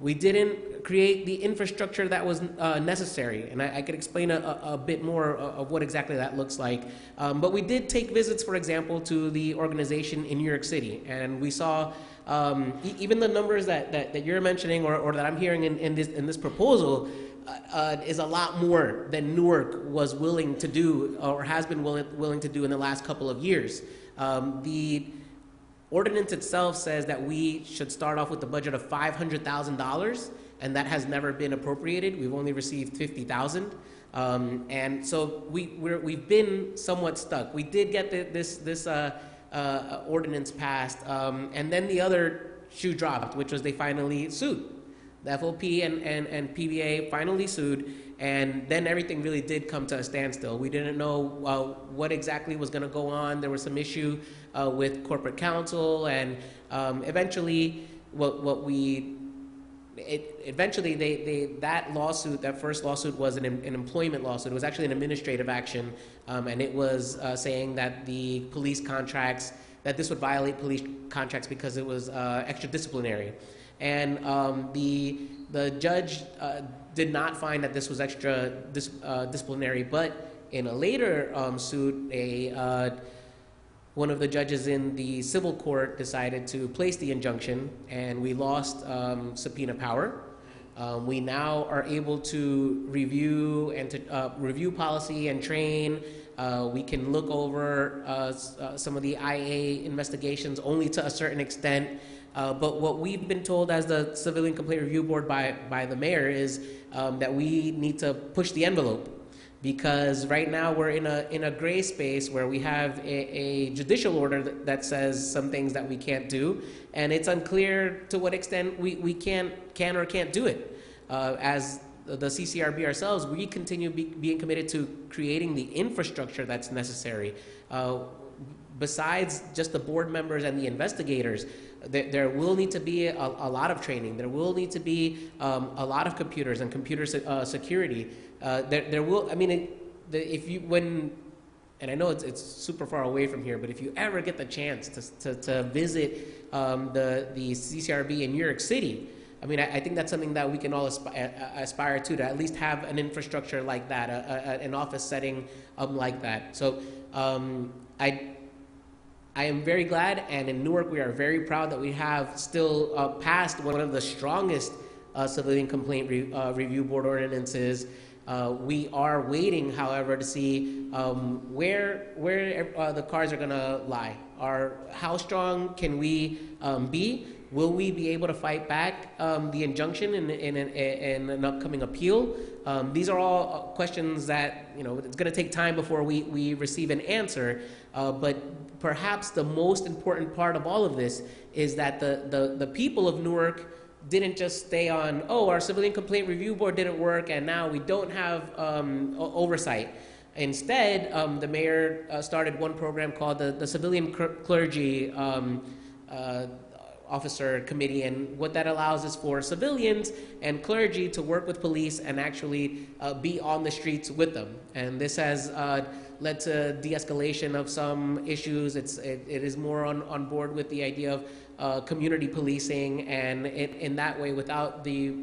We didn't create the infrastructure that was uh, necessary, and I, I could explain a, a, bit more of of what exactly that looks like. Um, but we did take visits, for example, to the organization in New York City, and we saw um, e- even the numbers that, that, that you're mentioning or, or that I'm hearing in, in, this, in this proposal uh, uh, is a lot more than Newark was willing to do or has been willing, willing to do in the last couple of years. Um, the ordinance itself says that we should start off with a budget of $500,000, and that has never been appropriated. We've only received 50,000. Um, and so we, we're, we've been somewhat stuck. We did get the, this, this uh, uh, ordinance passed, um, and then the other shoe dropped, which was they finally sued. The FOP and, and, and PBA finally sued, and then everything really did come to a standstill. We didn't know uh, what exactly was going to go on. There was some issue uh, with corporate counsel, and um, eventually, what, what we it, eventually they, they, that lawsuit, that first lawsuit was an, an employment lawsuit. It was actually an administrative action, um, and it was uh, saying that the police contracts, that this would violate police contracts because it was uh, extradisciplinary. And um, the, the judge uh, did not find that this was extra dis, uh, disciplinary, but in a later um, suit, a uh, one of the judges in the civil court decided to place the injunction, and we lost um, subpoena power. Um, we now are able to review and to uh, review policy and train. Uh, we can look over uh, uh, some of the IA investigations only to a certain extent. Uh, but what we've been told as the Civilian Complaint Review Board by, by the mayor is um, that we need to push the envelope because right now we're in a in a gray space where we have a, a judicial order that, that says some things that we can't do, and it's unclear to what extent we, we can can or can't do it. Uh, as the CCRB ourselves, we continue be, being committed to creating the infrastructure that's necessary. Uh, besides just the board members and the investigators, there, there will need to be a, a lot of training. There will need to be um, a lot of computers and computer se- uh, security. Uh, there, there will. I mean, it, the, if you when, and I know it's, it's super far away from here, but if you ever get the chance to, to, to visit um, the the CCRB in New York City, I mean, I, I think that's something that we can all aspi- uh, aspire to, to at least have an infrastructure like that, a, a, an office setting um, like that. So um, I, I am very glad, and in Newark, we are very proud that we have still uh, passed one of the strongest uh, civilian complaint re- uh, review board ordinances. Uh, we are waiting, however, to see um, where where uh, the cards are going to lie. Are how strong can we um, be? Will we be able to fight back um, the injunction in, in, in, in an upcoming appeal? Um, these are all uh, questions that you know it's going to take time before we, we receive an answer. But perhaps the most important part of all of this is that the, the, the people of Newark didn't just stay on, oh, our civilian complaint review board didn't work, and now we don't have um, oversight. Instead, um, the mayor uh, started one program called the, the Civilian Cler- Clergy um, uh, Officer Committee, and what that allows is for civilians and clergy to work with police and actually uh, be on the streets with them. And this has uh, led to de-escalation of some issues. It's, it, it is more on, on board with the idea of uh, community policing, and it, in that way, without the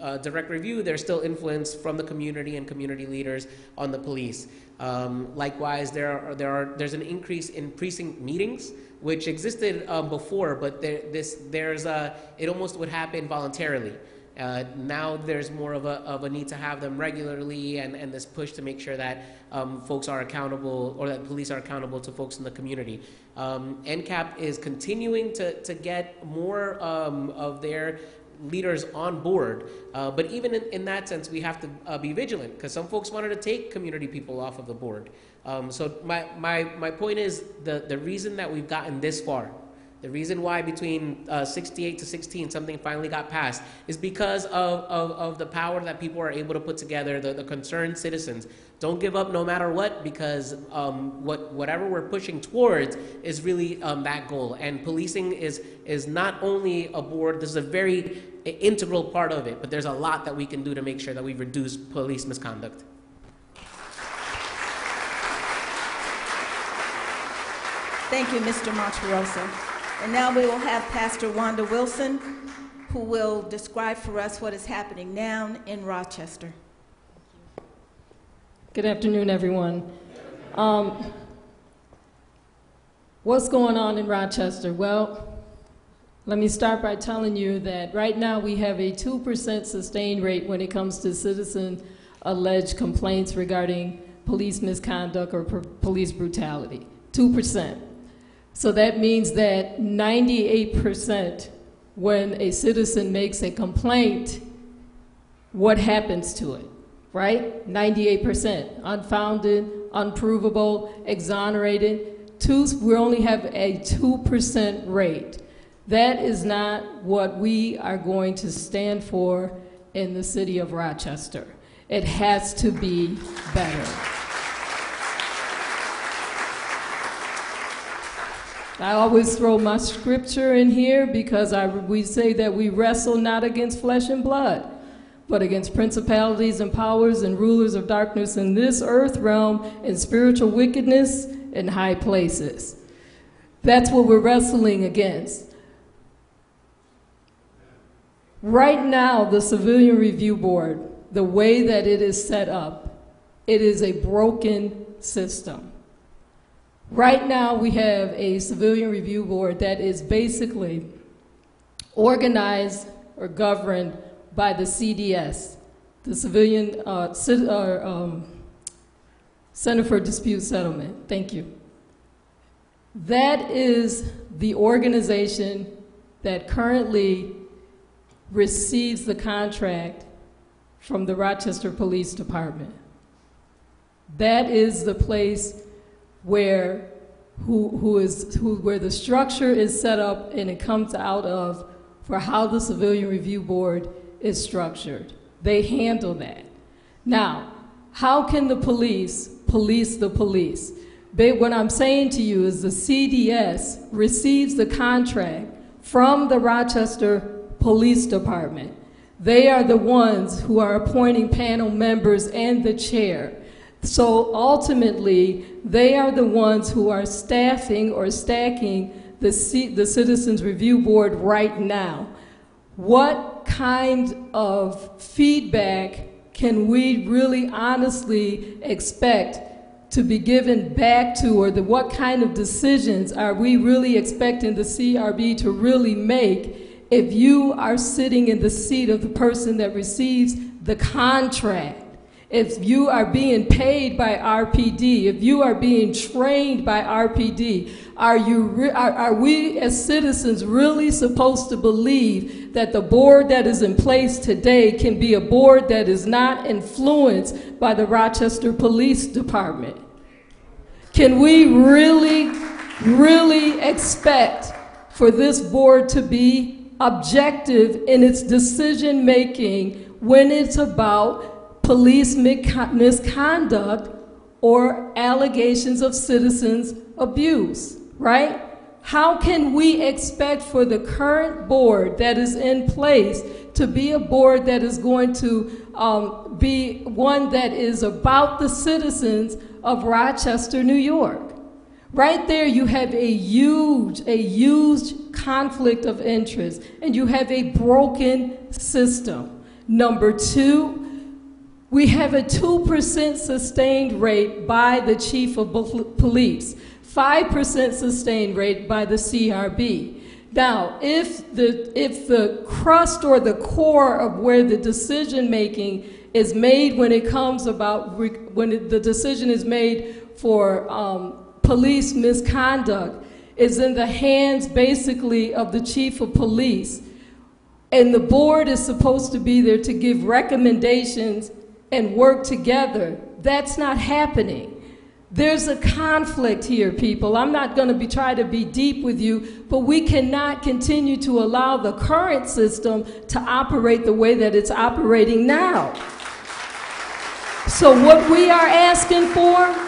uh, direct review, there's still influence from the community and community leaders on the police. Um, likewise, there are, there are, there's an increase in precinct meetings, which existed um, before, but there, this, there's a, it almost would happen voluntarily. Uh, now there's more of a, of a need to have them regularly and, and this push to make sure that um, folks are accountable or that police are accountable to folks in the community. Um, NCAP is continuing to, to get more um, of their leaders on board. Uh, but even in, in that sense, we have to uh, be vigilant because some folks wanted to take community people off of the board. Um, so my, my, my point is the, the reason that we've gotten this far, the reason why between uh, 68 to 16 something finally got passed is because of, of, of the power that people are able to put together, the, the concerned citizens. Don't give up no matter what because um, what, whatever we're pushing towards is really um, that goal. And policing is, is not only a board, this is a very integral part of it, but there's a lot that we can do to make sure that we reduce police misconduct. Thank you, Mr. Monterosa. And now we will have Pastor Wanda Wilson, who will describe for us what is happening now in Rochester. Good afternoon, everyone. Um, what's going on in Rochester? Well, let me start by telling you that right now we have a 2% sustained rate when it comes to citizen alleged complaints regarding police misconduct or police brutality. 2%. So that means that 98% when a citizen makes a complaint, what happens to it? right? 98%. Unfounded, unprovable, exonerated. Two, we only have a 2% rate. That is not what we are going to stand for in the city of Rochester. It has to be better. I always throw my scripture in here because I, we say that we wrestle not against flesh and blood but against principalities and powers and rulers of darkness in this earth realm and spiritual wickedness in high places. That's what we're wrestling against. Right now, the Civilian Review Board, the way that it is set up, it is a broken system. Right now, we have a Civilian Review Board that is basically organized or governed by the CDS, the Civilian uh, uh, um, Center for Dispute Settlement. Thank you. That is the organization that currently receives the contract from the Rochester Police Department. That is the place where who, who is who, where the structure is set up and it comes out of for how the Civilian Review Board is structured. They handle that. Now, how can the police police the police? They, what I'm saying to you is the CDS receives the contract from the Rochester Police Department. They are the ones who are appointing panel members and the chair. So ultimately, they are the ones who are staffing or stacking the, C- the Citizens Review Board right now. What kind of feedback can we really honestly expect to be given back to, or the, what kind of decisions are we really expecting the CRB to really make if you are sitting in the seat of the person that receives the contract? If you are being paid by RPD, if you are being trained by RPD, are, you re- are, are we as citizens really supposed to believe that the board that is in place today can be a board that is not influenced by the Rochester Police Department? Can we really, really expect for this board to be objective in its decision making when it's about police misconduct or allegations of citizens abuse, right? How can we expect for the current board that is in place to be a board that is going to um, be one that is about the citizens of Rochester, New York? Right there, you have a huge, a huge conflict of interest, and you have a broken system. Number two, we have a 2% sustained rate by the chief of police, 5% sustained rate by the CRB. Now, if the, if the crust or the core of where the decision making is made when it comes about, when the decision is made for um, police misconduct, is in the hands basically of the chief of police, And the board is supposed to be there to give recommendations and work together. That's not happening. There's a conflict here, people. I'm not going to be trying to be deep with you, but we cannot continue to allow the current system to operate the way that it's operating now. So what we are asking for,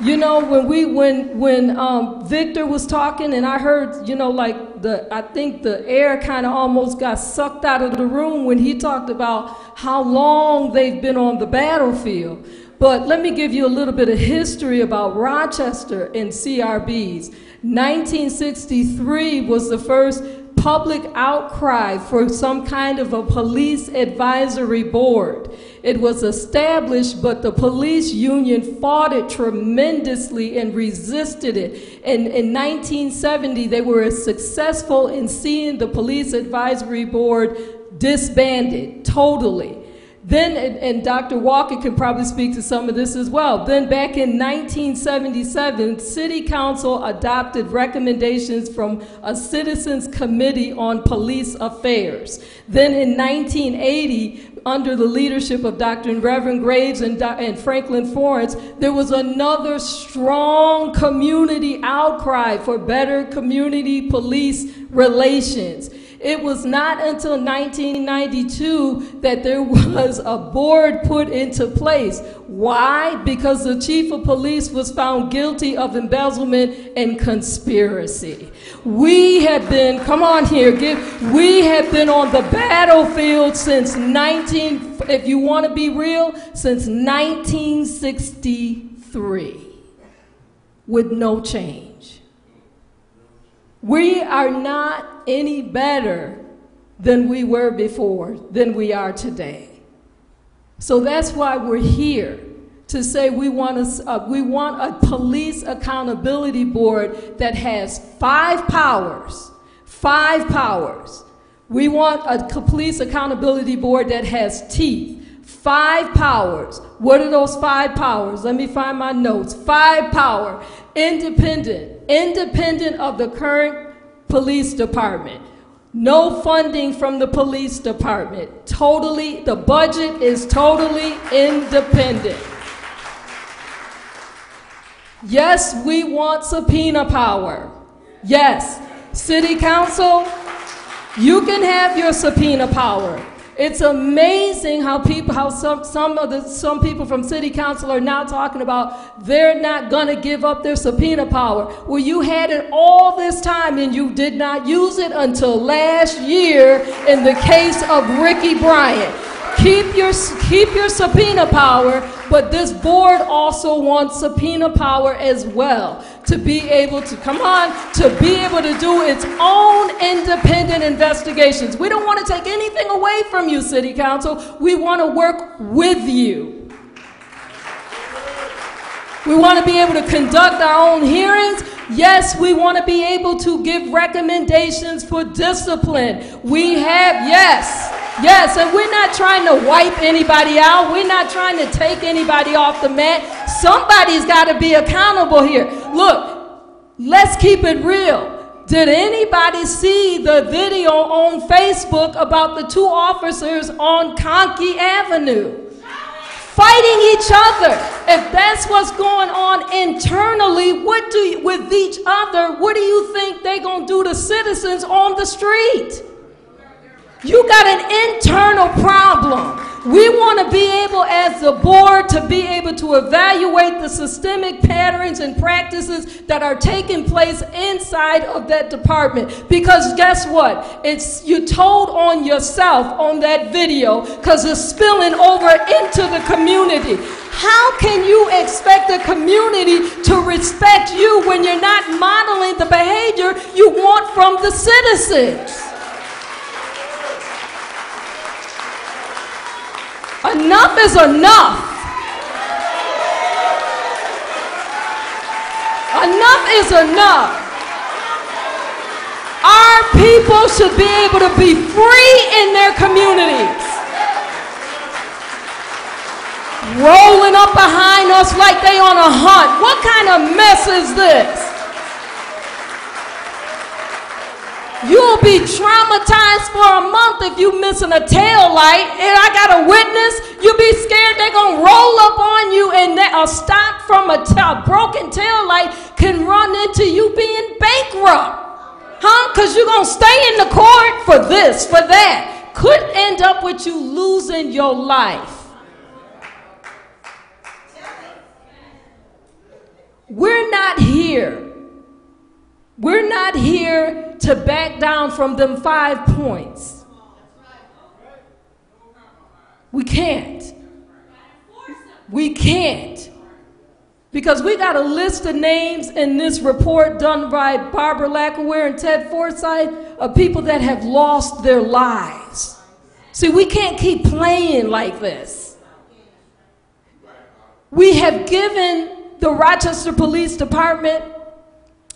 you know, when we when when um, Victor was talking, and I heard, you know, like the I think the air kind of almost got sucked out of the room when he talked about how long they've been on the battlefield. But let me give you a little bit of history about Rochester and CRBs. 1963 was the first public outcry for some kind of a police advisory board. It was established, but the police union fought it tremendously and resisted it. And in 1970, they were successful in seeing the police advisory board disbanded totally. Then, and, and, Dr. Walker can probably speak to some of this as well. Then, back in 1977, City Council adopted recommendations from a Citizens Committee on Police Affairs. Then, in 1980, under the leadership of Dr. and Reverend Graves and, and Franklin Florence, there was another strong community outcry for better community police relations. It was not until 1992 that there was a board put into place. Why? Because the chief of police was found guilty of embezzlement and conspiracy. We have been, come on here, give, we have been on the battlefield since 19, if you want to be real, since 1963 with no change. We are not any better than we were before, than we are today. So that's why we're here to say we want a, uh, we want a police accountability board that has five powers. Five powers. We want a police accountability board that has teeth. Five powers. What are those five powers? Let me find my notes. Five power. Independent. Independent of the current police department. No funding from the police department. Totally, the budget is totally independent. Yes, we want subpoena power. Yes, city council, you can have your subpoena power. It's amazing how people, how some, some of the, some people from city council are now talking about they're not going to give up their subpoena power. Well, you had it all this time and you did not use it until last year in the case of Ricky Bryant. Keep your, keep your subpoena power, but this board also wants subpoena power as well to be able to, come on, to be able to do its own independent investigations. We don't want to take anything away from you, City Council. We want to work with you. We want to be able to conduct our own hearings. Yes, we want to be able to give recommendations for discipline. We have, yes, yes, and we're not trying to wipe anybody out. We're not trying to take anybody off the mat. Somebody's got to be accountable here. Look, let's keep it real. Did anybody see the video on Facebook about the two officers on Conkey Avenue? fighting each other. If that's what's going on internally, what do you, with each other, what do you think they're going to do to citizens on the street? You got an internal problem. We want to be able, as the board, to be able to evaluate the systemic patterns and practices that are taking place inside of that department. Because guess what? It's you told on yourself on that video because it's spilling over into the community. How can you expect the community to respect you when you're not modeling the behavior you want from the citizens? Enough is enough. Enough is enough. Our people should be able to be free in their communities. Rolling up behind us like they on a hunt. What kind of mess is this? You'll be traumatized for a month if you missing a tail light. And I got a witness. You'll be scared they're gonna roll up on you and that a stop from a ta- broken tail light can run into you being bankrupt. Huh? Because you're gonna stay in the court for this, for that. Could end up with you losing your life. We're not here. We're not here to back down from them five points. We can't. We can't. Because we got a list of names in this report done by Barbara Lacker-Ware and Ted Forsyth of people that have lost their lives. See, we can't keep playing like this. We have given the Rochester Police Department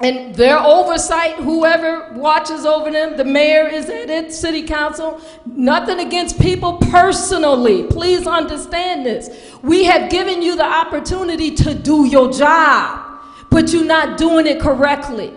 and their oversight, whoever watches over them, the mayor is at it, city council, nothing against people personally. Please understand this. We have given you the opportunity to do your job, but you're not doing it correctly.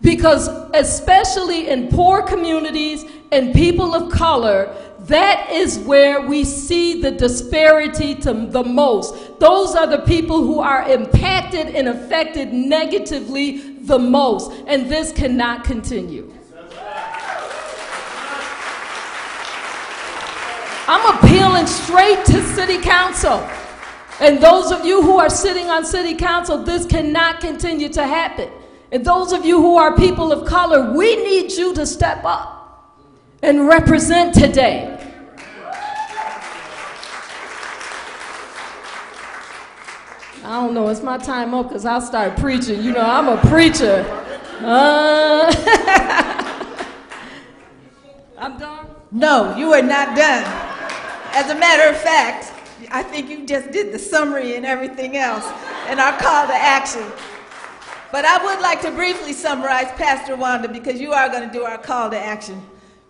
Because, especially in poor communities and people of color, that is where we see the disparity to the most. Those are the people who are impacted and affected negatively the most. And this cannot continue. I'm appealing straight to city council. And those of you who are sitting on city council, this cannot continue to happen. And those of you who are people of color, we need you to step up and represent today. I don't know, it's my time up because I'll start preaching. You know, I'm a preacher. Uh, I'm done. No, you are not done. As a matter of fact, I think you just did the summary and everything else and our call to action. But I would like to briefly summarize Pastor Wanda because you are going to do our call to action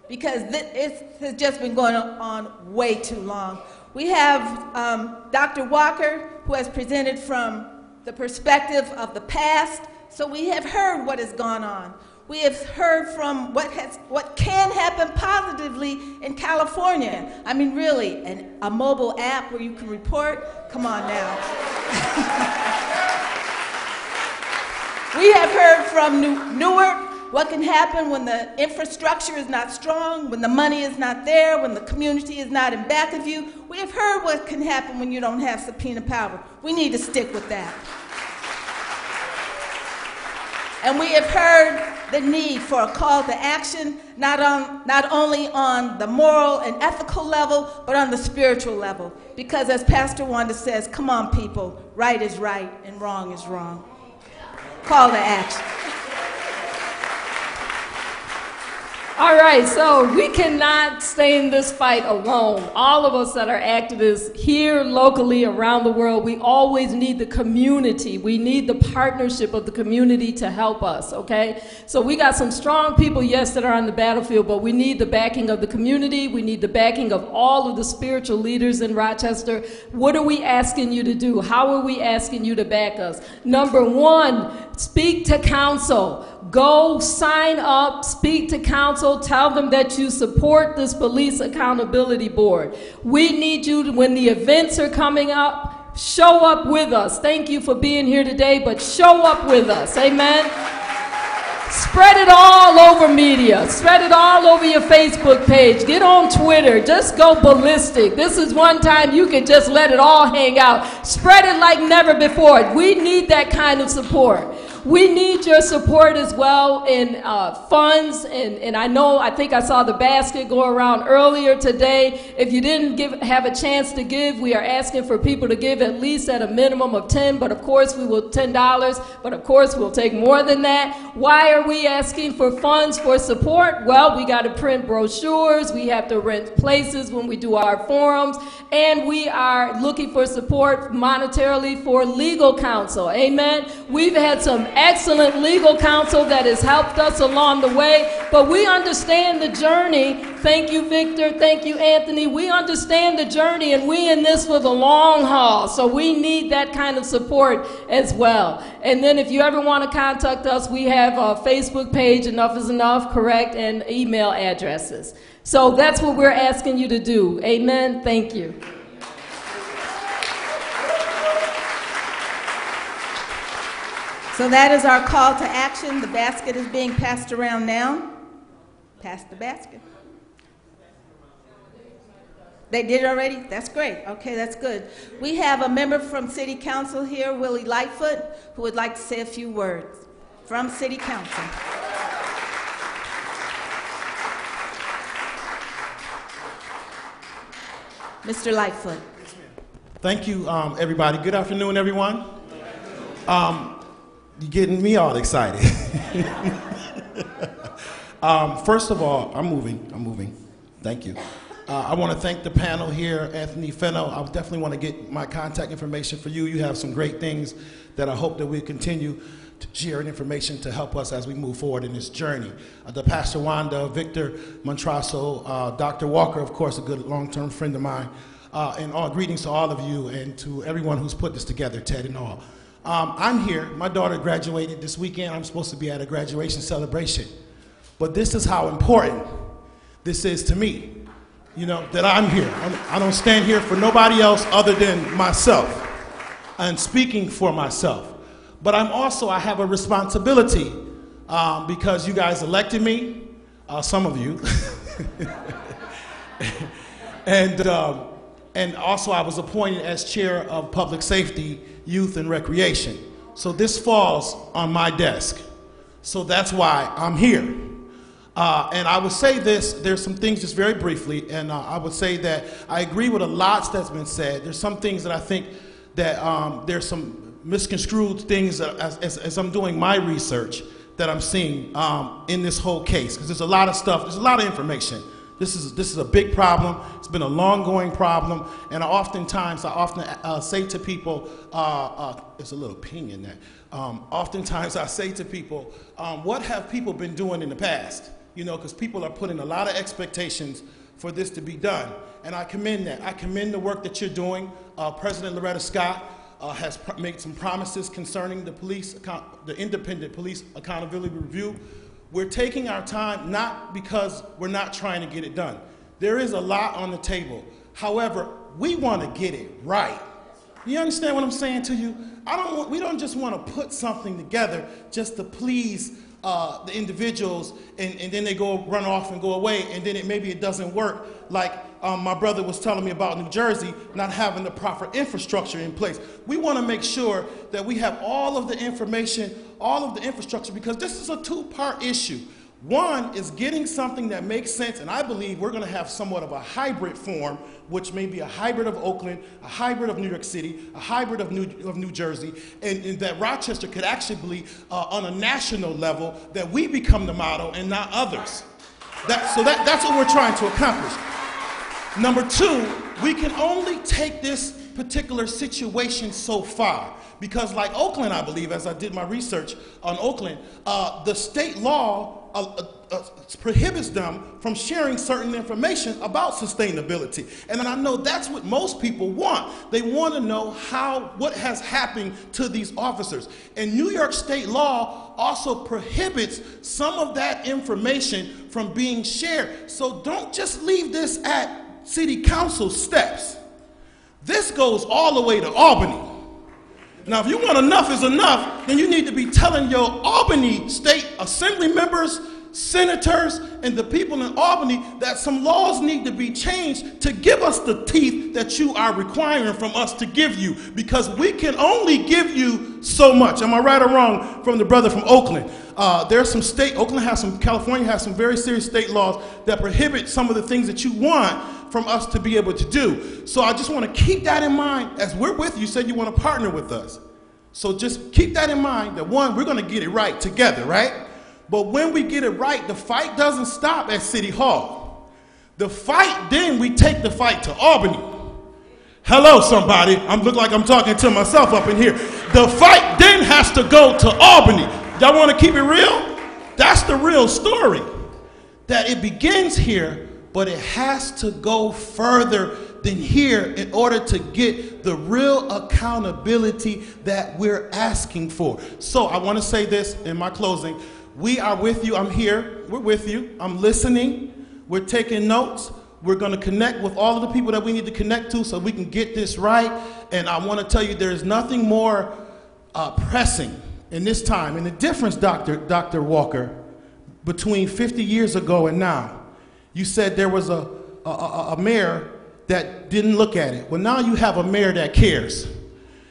because it has just been going on way too long. We have um, Dr. Walker, who has presented from the perspective of the past, so we have heard what has gone on. We have heard from what, has, what can happen positively in California. I mean, really, an, a mobile app where you can report? Come on now. we have heard from New, Newark, what can happen when the infrastructure is not strong, when the money is not there, when the community is not in back of you. We have heard what can happen when you don't have subpoena power. We need to stick with that. And we have heard the need for a call to action, not, on, not only on the moral and ethical level, but on the spiritual level. Because as Pastor Wanda says, come on, people, right is right and wrong is wrong. Call to action. All right, so we cannot stay in this fight alone. All of us that are activists here locally around the world, we always need the community. We need the partnership of the community to help us, okay? So we got some strong people, yes, that are on the battlefield, but we need the backing of the community. We need the backing of all of the spiritual leaders in Rochester. What are we asking you to do? How are we asking you to back us? Number one, speak to council. Go sign up, speak to council, tell them that you support this police accountability board. We need you to, when the events are coming up, show up with us. Thank you for being here today, but show up with us. Amen. Spread it all over media. Spread it all over your Facebook page. Get on Twitter. Just go ballistic. This is one time you can just let it all hang out. Spread it like never before. We need that kind of support. We need your support as well in uh, funds, and, and I know, I think I saw the basket go around earlier today. If you didn't give, have a chance to give, we are asking for people to give at least at a minimum of 10, but of course we will, $10, but of course we'll take more than that. Why are we asking for funds for support? Well, we got to print brochures, we have to rent places when we do our forums, and we are looking for support monetarily for legal counsel. Amen. We've had some excellent legal counsel that has helped us along the way. But we understand the journey. Thank you, Victor. Thank you, Anthony. We understand the journey, and we in this for the long haul. So we need that kind of support as well. And then if you ever want to contact us, we have a Facebook page, Enough is Enough, correct, and email addresses. So that's what we're asking you to do. Amen. Thank you. So that is our call to action. The basket is being passed around now. Pass the basket. They did already? That's great. Okay, that's good. We have a member from City Council here, Willie Lightfoot, who would like to say a few words from City Council. Mr. Lightfoot. Thank you, um, everybody. Good afternoon, everyone. Um, you're getting me all excited. um, first of all, I'm moving. I'm moving. Thank you. Uh, I want to thank the panel here, Anthony Finnell. I definitely want to get my contact information for you. You have some great things that I hope that we continue share information to help us as we move forward in this journey. Uh, the Pastor Wanda, Victor Montrasso, uh, Dr. Walker, of course, a good long-term friend of mine, uh, and all greetings to all of you and to everyone who's put this together, Ted and all. Um, I'm here. My daughter graduated this weekend. I'm supposed to be at a graduation celebration. But this is how important this is to me. You know, that I'm here. I'm, I don't stand here for nobody else other than myself and speaking for myself. But I'm also, I have a responsibility um, because you guys elected me, uh, some of you. and, um, and also, I was appointed as chair of public safety, youth, and recreation. So this falls on my desk. So that's why I'm here. Uh, and I would say this, there's some things just very briefly, and uh, I would say that I agree with a lot that's been said. There's some things that I think that um, there's some misconstrued things as, as, as, I'm doing my research that I'm seeing um, in this whole case, because there's a lot of stuff, there's a lot of information. This is, this is a big problem. It's been a long-going problem, and I oftentimes, I often uh, say to people, uh, uh, there's a little ping in that. Um, oftentimes I say to people, um, what have people been doing in the past? you know, because people are putting a lot of expectations for this to be done. And I commend that. I commend the work that you're doing. Uh, President Loretta Scott uh, has made some promises concerning the police, the independent police accountability review. We're taking our time not because we're not trying to get it done. There is a lot on the table. However, we want to get it right. You understand what I'm saying to you? I don't want, we don't just want to put something together just to please uh, the individuals and, and then they go run off and go away and then it, maybe it doesn't work like um, my brother was telling me about New Jersey not having the proper infrastructure in place. We want to make sure that we have all of the information, all of the infrastructure because this is a two-part issue. One is getting something that makes sense, and I believe we're going to have somewhat of a hybrid form, which may be a hybrid of Oakland, a hybrid of New York City, a hybrid of New, of New Jersey, and, and that Rochester could actually be uh, on a national level, that we become the model and not others. That, so that, that's what we're trying to accomplish. Number two, we can only take this particular situation so far. Because, like Oakland, I believe, as I did my research on Oakland, uh, the state law uh, uh, uh, prohibits them from sharing certain information about sustainability. And I know that's what most people want. They want to know how, what has happened to these officers. And New York state law also prohibits some of that information from being shared. So don't just leave this at city council steps. This goes all the way to Albany. Now, if you want enough is enough, then you need to be telling your Albany state assembly members, senators, and the people in Albany that some laws need to be changed to give us the teeth that you are requiring from us to give you because we can only give you so much. Am I right or wrong from the brother from Oakland? Uh, there's some state, Oakland has some, California has some very serious state laws that prohibit some of the things that you want from us to be able to do. So I just want to keep that in mind as we're with you. Said you want to partner with us. So just keep that in mind that one, we're going to get it right together, right? But when we get it right, the fight doesn't stop at City Hall. The fight, then we take the fight to Albany. Hello, somebody. I'm look like I'm talking to myself up in here. The fight then has to go to Albany. Y'all want to keep it real? That's the real story. That it begins here, but it has to go further than here in order to get the real accountability that we're asking for. So I want to say this in my closing. We are with you. I'm here. We're with you. I'm listening. We're taking notes. We're going to connect with all of the people that we need to connect to so we can get this right. And I want to tell you, there is nothing more uh, pressing in this time. And the difference, Dr. Dr. Walker, between 50 years ago and now, you said there was a, a, a, mayor that didn't look at it. Well, now you have a mayor that cares.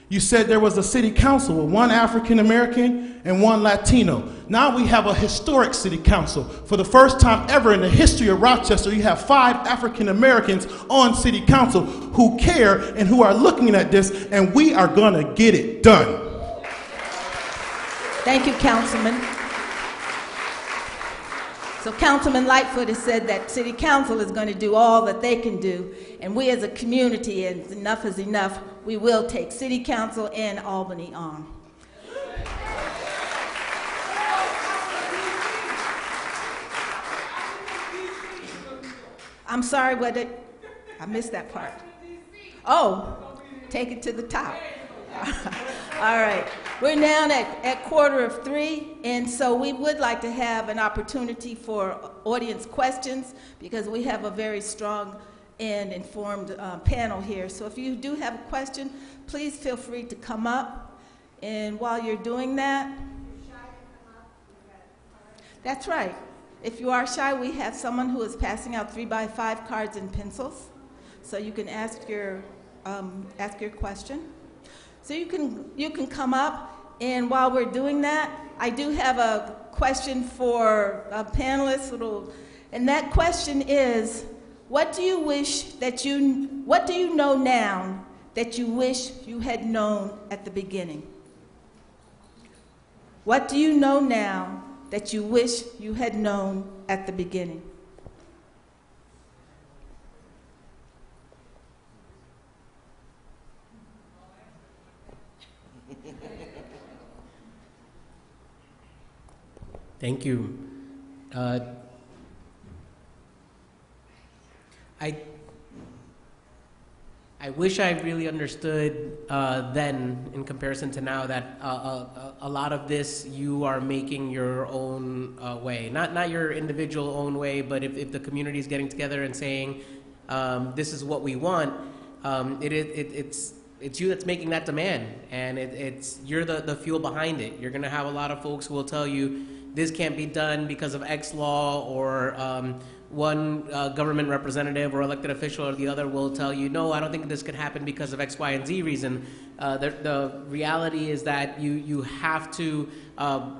You said there was a city council with one African American and one Latino. Now we have a historic city council. For the first time ever in the history of Rochester, you have five African Americans on city council who care and who are looking at this, and we are going to get it done. Thank you, Councilman. So Councilman Lightfoot has said that City Council is going to do all that they can do, and we as a community, and enough is enough, we will take City Council and Albany on. I'm sorry, what I missed that part. Oh, take it to the top. All right. We're now at, at quarter of three, and so we would like to have an opportunity for audience questions because we have a very strong and informed uh, panel here. So if you do have a question, please feel free to come up. And while you're doing that, that's right. If you are shy, we have someone who is passing out three by five cards and pencils, so you can ask your um, ask your question. So you can you can come up, and while we're doing that, I do have a question for a panelist. It'll, and that question is, what do you wish that you what do you know now that you wish you had known at the beginning? What do you know now that you wish you had known at the beginning? Thank you. Uh, I I wish I really understood uh, then, in comparison to now, that uh, a, a lot of this you are making your own uh, way, not not your individual own way, but if, if the community is getting together and saying, um, "This is what we want," um, it, it, it it's it's you that's making that demand, and it, it's you're the, the fuel behind it. You're gonna have a lot of folks who will tell you this can't be done because of X law or um, one uh, government representative or elected official or the other will tell you, no, I don't think this could happen because of X, Y, and Z reason. Uh, the, the reality is that you, you have to, uh,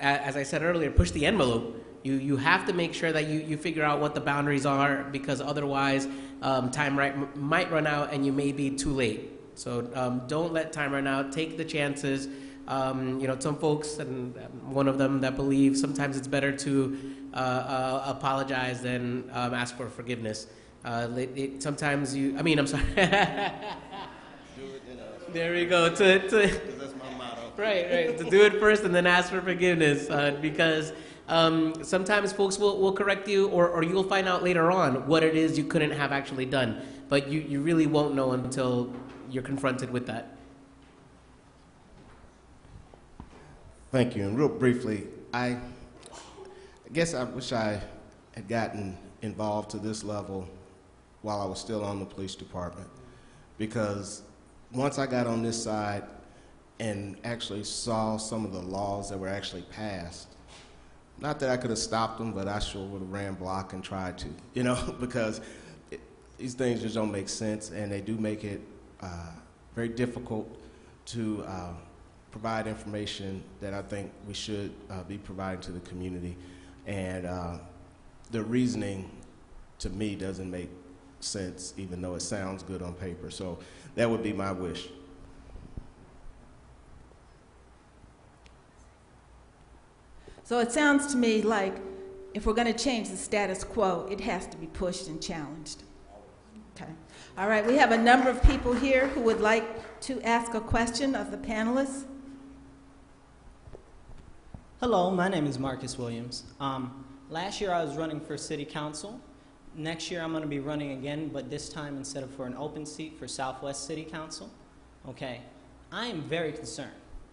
as I said earlier, push the envelope. You, you have to make sure that you, you figure out what the boundaries are because otherwise um, time right, might run out and you may be too late. So um, don't let time run out. Take the chances. Um, you know, some folks, and one of them that believe sometimes it's better to uh, uh, apologize than um, ask for forgiveness. Uh, it, it, sometimes you, I mean, I'm sorry. there we go. To, to, That's my motto. right, right. To do it first and then ask for forgiveness, uh, because um, sometimes folks will, will correct you, or, or you'll find out later on what it is you couldn't have actually done. But you, you really won't know until you're confronted with that. Thank you. And real briefly, I, I guess I wish I had gotten involved to this level while I was still on the police department. Because once I got on this side and actually saw some of the laws that were actually passed, not that I could have stopped them, but I sure would have ran block and tried to, you know, because it, these things just don't make sense and they do make it uh, very difficult to uh, provide information that I think we should uh, be providing to the community. And uh, the reasoning to me doesn't make sense, even though it sounds good on paper. So that would be my wish. So it sounds to me like if we're going to change the status quo, it has to be pushed and challenged. Okay. All right, we have a number of people here who would like to ask a question of the panelists. Hello, my name is Marcus Williams. Um, last year I was running for city council. Next year I'm going to be running again, but this time instead of for an open seat for Southwest City Council. Okay, I am very concerned,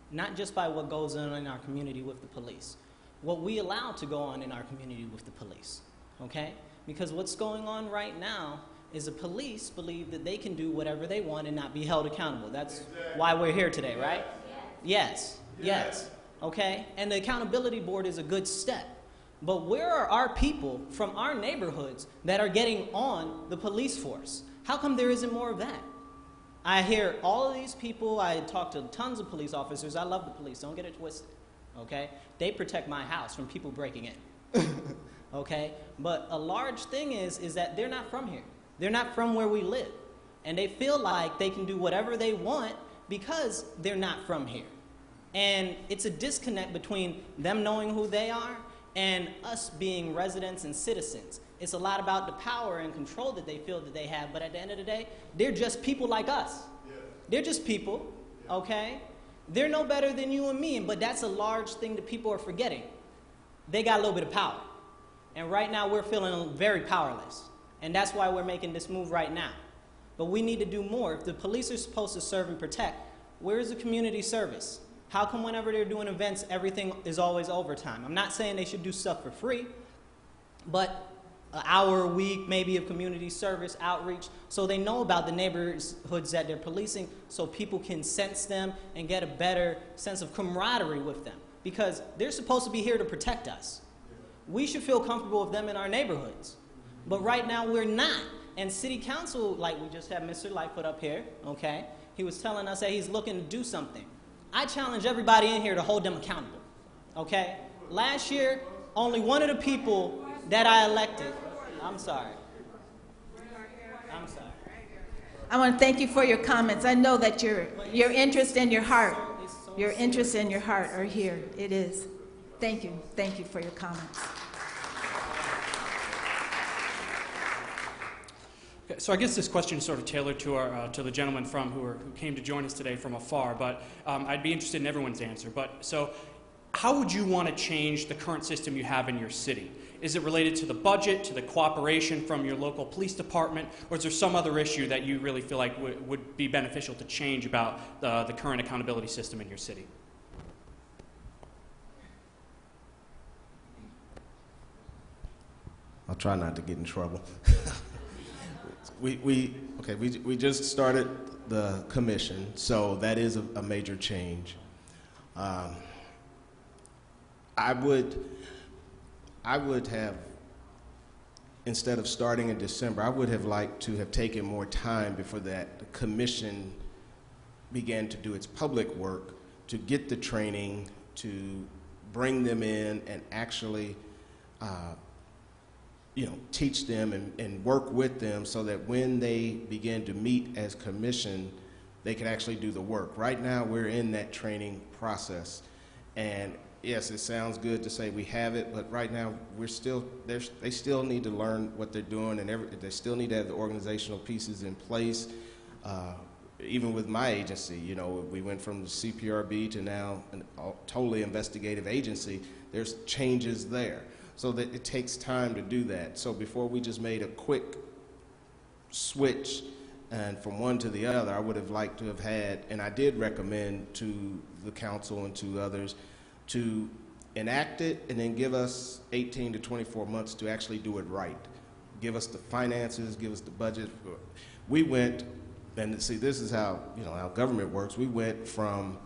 not just by what goes on in our community with the police, what we allow to go on in our community with the police. Okay, because what's going on right now is the police believe that they can do whatever they want and not be held accountable. That's why we're here today, right? Yes. Yes. Okay? And the accountability board is a good step. But where are our people from our neighborhoods that are getting on the police force? How come there isn't more of that? I hear all of these people, I talk to tons of police officers. I love the police, don't get it twisted. Okay? They protect my house from people breaking in. okay? But a large thing is is that they're not from here. They're not from where we live. And they feel like they can do whatever they want because they're not from here. And it's a disconnect between them knowing who they are and us being residents and citizens. It's a lot about the power and control that they feel that they have, but at the end of the day, they're just people like us. They're just people, okay? They're no better than you and me, but that's a large thing that people are forgetting. They got a little bit of power. And right now, we're feeling very powerless. And that's why we're making this move right now. But we need to do more. If the police are supposed to serve and protect, where is the community service? How come whenever they're doing events, everything is always overtime? I'm not saying they should do stuff for free, but an hour a week maybe of community service outreach so they know about the neighborhoods that they're policing so people can sense them and get a better sense of camaraderie with them. Because they're supposed to be here to protect us. We should feel comfortable with them in our neighborhoods. But right now we're not. And city council like we just had mr lightfoot up here okay? He was telling us that he's looking to do something i challenge everybody in here to hold them accountable okay last year only one of the people that i elected I'm sorry. I'm sorry. I want to thank you for your comments. I know that your, your interest and your heart, your interest and your heart are here. It is. Thank you. Thank you for your comments. Okay, So I guess this question is sort of tailored to, our, uh, to the gentleman from who, are, who came to join us today from afar, but um, I'd be interested in everyone's answer. But so, how would you want to change the current system you have in your city? Is it related to the budget, to the cooperation from your local police department, or is there some other issue that you really feel like w- would be beneficial to change about the, the current accountability system in your city? I'll try not to get in trouble. we, we, okay, we, we just started the commission, so that is a, a major change. Um, I would, I would have, instead of starting in December, I would have liked to have taken more time before that commission began to do its public work to get the training, to bring them in and actually uh, you know, teach them and, and work with them so that when they begin to meet as commission, they can actually do the work. Right now, we're in that training process. And yes, it sounds good to say we have it, but right now, we're still, they still need to learn what they're doing, and every, they still need to have the organizational pieces in place. Uh, even with my agency, you know, we went from the CPRB to now a totally investigative agency. There's changes there so that it takes time to do that. So before we just made a quick switch and from one to the other, I would have liked to have had, and I did recommend to the council and to others to enact it and then give us 18 to 24 months to actually do it right. Give us the finances, give us the budget. We went, and see, this is how you know how government works. We went from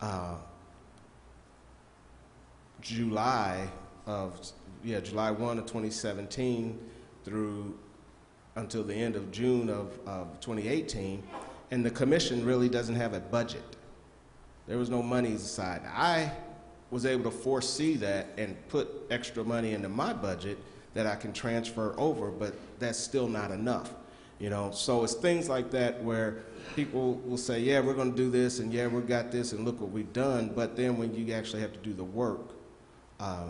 uh, July of yeah July 1 of 2017 through until the end of June of, of 2018, and the commission really doesn't have a budget. There was no money aside. I was able to foresee that and put extra money into my budget that I can transfer over, but that's still not enough. You know, so it's things like that where people will say, "Yeah, we're going to do this," and "Yeah, we got this," and look what we've done. But then when you actually have to do the work, uh,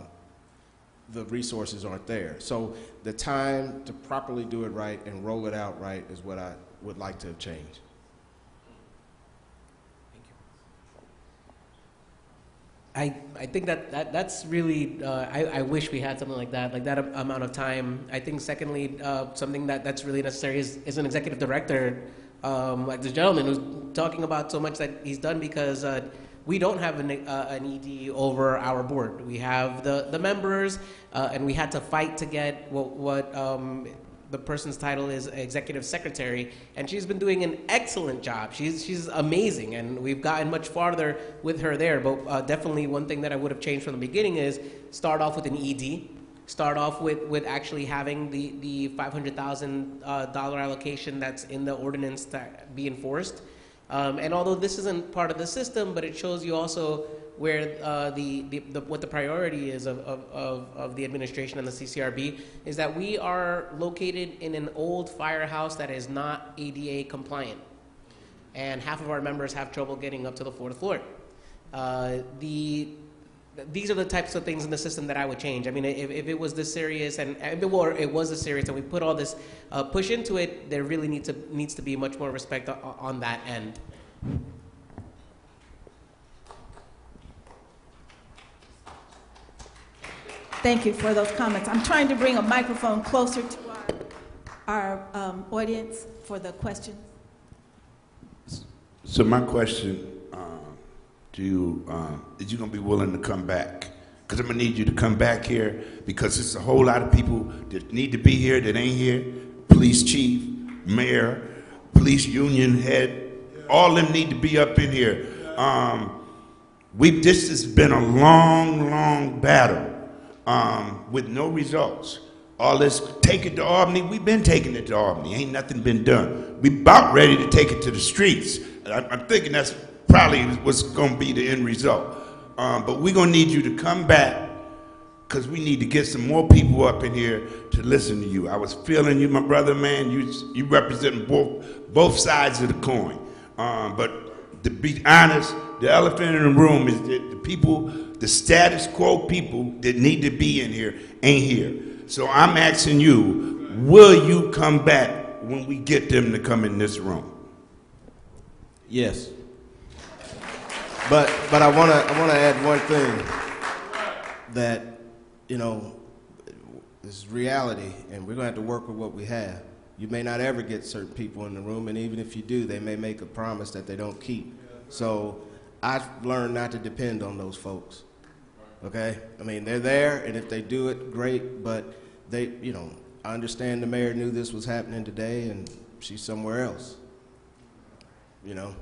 the resources aren't there. So the time to properly do it right and roll it out right is what I would like to have changed. I, I think that, that that's really uh, I, I wish we had something like that like that amount of time. I think secondly uh, something that, that's really necessary is, is an executive director um, like this gentleman who's talking about so much that he's done because uh, we don't have an, uh, an ED over our board. We have the the members uh, and we had to fight to get what what um, the person's title is executive secretary, and she's been doing an excellent job. She's she's amazing, and we've gotten much farther with her there. But uh, definitely, one thing that I would have changed from the beginning is start off with an ED. Start off with, with actually having the, the $500,000 uh, allocation that's in the ordinance that be enforced. Um, and although this isn't part of the system, but it shows you also where uh, the, the, the, what the priority is of, of, of, the administration and the CCRB is that we are located in an old firehouse that is not ADA compliant. And half of our members have trouble getting up to the fourth floor. Uh, the, these are the types of things in the system that I would change. I mean, if, if it was this serious and if it, were, it was this serious and we put all this uh, push into it, there really needs to, needs to be much more respect on, on that end. Thank you for those comments. I'm trying to bring a microphone closer to our, our um, audience for the questions. So my question to you, uh, is you gonna be willing to come back? Because I'm gonna need you to come back here because there's a whole lot of people that need to be here that ain't here. Police chief, mayor, police union head, all them need to be up in here. Um, we this has been a long, long battle um, with no results. All this take it to Albany. We've been taking it to Albany. Ain't nothing been done. We about ready to take it to the streets. I, I'm thinking that's probably what's going to be the end result. Um, but we're going to need you to come back because we need to get some more people up in here to listen to you. I was feeling you, my brother, man. You you representing both both sides of the coin. Um, but to be honest, the elephant in the room is that the people, the status quo people that need to be in here, ain't here. So I'm asking you, will you come back when we get them to come in this room? Yes. But but I wanna I wanna add one thing that you know is reality, and we're gonna have to work with what we have. You may not ever get certain people in the room, and even if you do, they may make a promise that they don't keep. So I've learned not to depend on those folks. Okay? I mean, they're there, and if they do it, great, but they, you know, I understand the mayor knew this was happening today, and she's somewhere else. You know?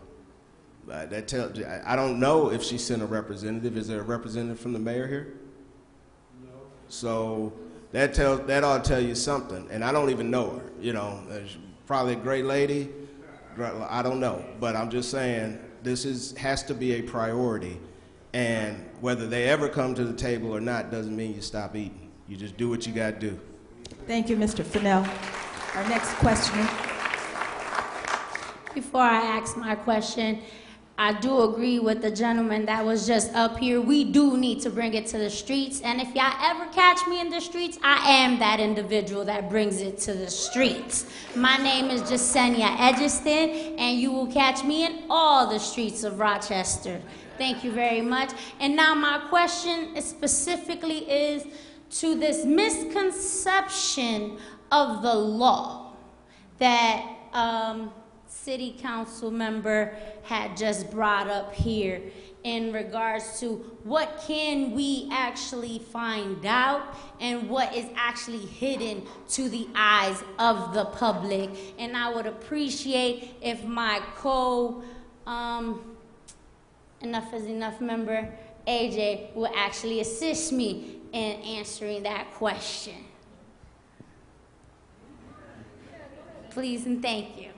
Uh, that tell, I- I don't know if she sent a representative. Is there a representative from the mayor here? No. So that tell that ought to tell you something. And I don't even know her. You know, Uh, she's probably a great lady. I don't know, but I'm just saying this is has to be a priority. And whether they ever come to the table or not doesn't mean you stop eating. You just do what you got to do. Thank you, Mr. Finnell. Our next questioner. Before I ask my question, I do agree with the gentleman that was just up here. We do need to bring it to the streets. And if y'all ever catch me in the streets, I am that individual that brings it to the streets. My name is Jasenia Edgeston, and you will catch me in all the streets of Rochester. Thank you very much. And now my question specifically is to this misconception of the law that um, city council member had just brought up here in regards to what can we actually find out and what is actually hidden to the eyes of the public. And I would appreciate if my co um, enough is enough member AJ will actually assist me in answering that question. Please and thank you.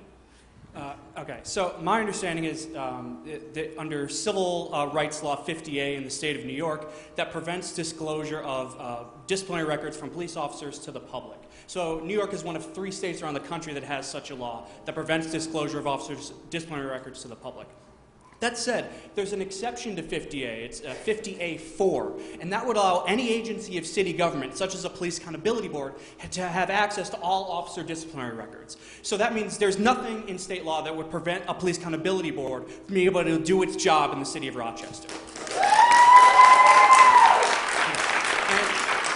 Uh, okay, so my understanding is um, that, under Civil uh, Rights Law 50A in the state of New York, that prevents disclosure of uh, disciplinary records from police officers to the public. So New York is one of three states around the country that has such a law that prevents disclosure of officers' disciplinary records to the public. That said, there's an exception to 50A. It's uh, 50A4, and that would allow any agency of city government, such as a police accountability board, to have access to all officer disciplinary records. So that means there's nothing in state law that would prevent a police accountability board from being able to do its job in the city of Rochester.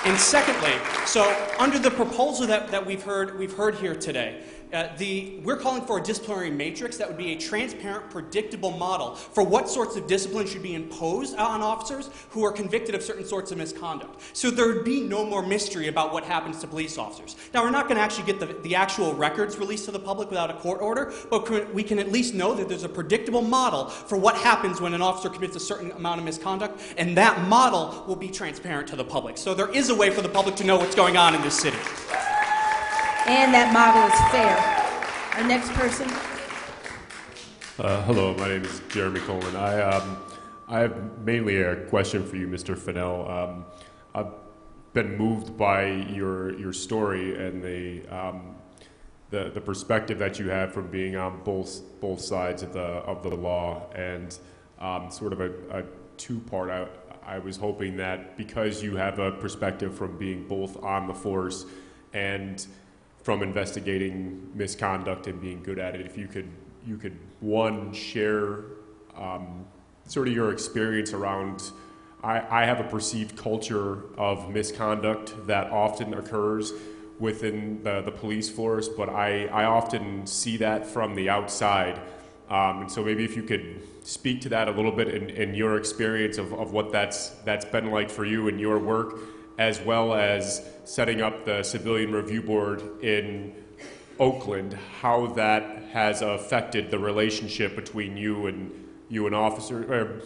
And secondly, so under the proposal that, that we've heard we've heard here today, uh, the, we're calling for a disciplinary matrix that would be a transparent, predictable model for what sorts of discipline should be imposed on officers who are convicted of certain sorts of misconduct. So there would be no more mystery about what happens to police officers. Now, we're not going to actually get the, the actual records released to the public without a court order, but we can at least know that there's a predictable model for what happens when an officer commits a certain amount of misconduct, and that model will be transparent to the public. So there is a way for the public to know what's going on in this city. And that model is fair. Our next person. Uh, hello, my name is Jeremy Coleman. I, um, I have mainly a question for you, Mr. Finnell. Um, I've been moved by your, your story and the, um, the, the perspective that you have from being on both, both sides of the, of the law and um, sort of a, a two-part. I, I was hoping that because you have a perspective from being both on the force and from investigating misconduct and being good at it, if you could, you could one share um, sort of your experience around. I, I have a perceived culture of misconduct that often occurs within the, the police force, but I, I often see that from the outside. Um, and so maybe if you could speak to that a little bit in, in your experience of, of what that's, that's been like for you in your work, as well as setting up the Civilian Review Board in Oakland, how that has affected the relationship between you and you and officer, or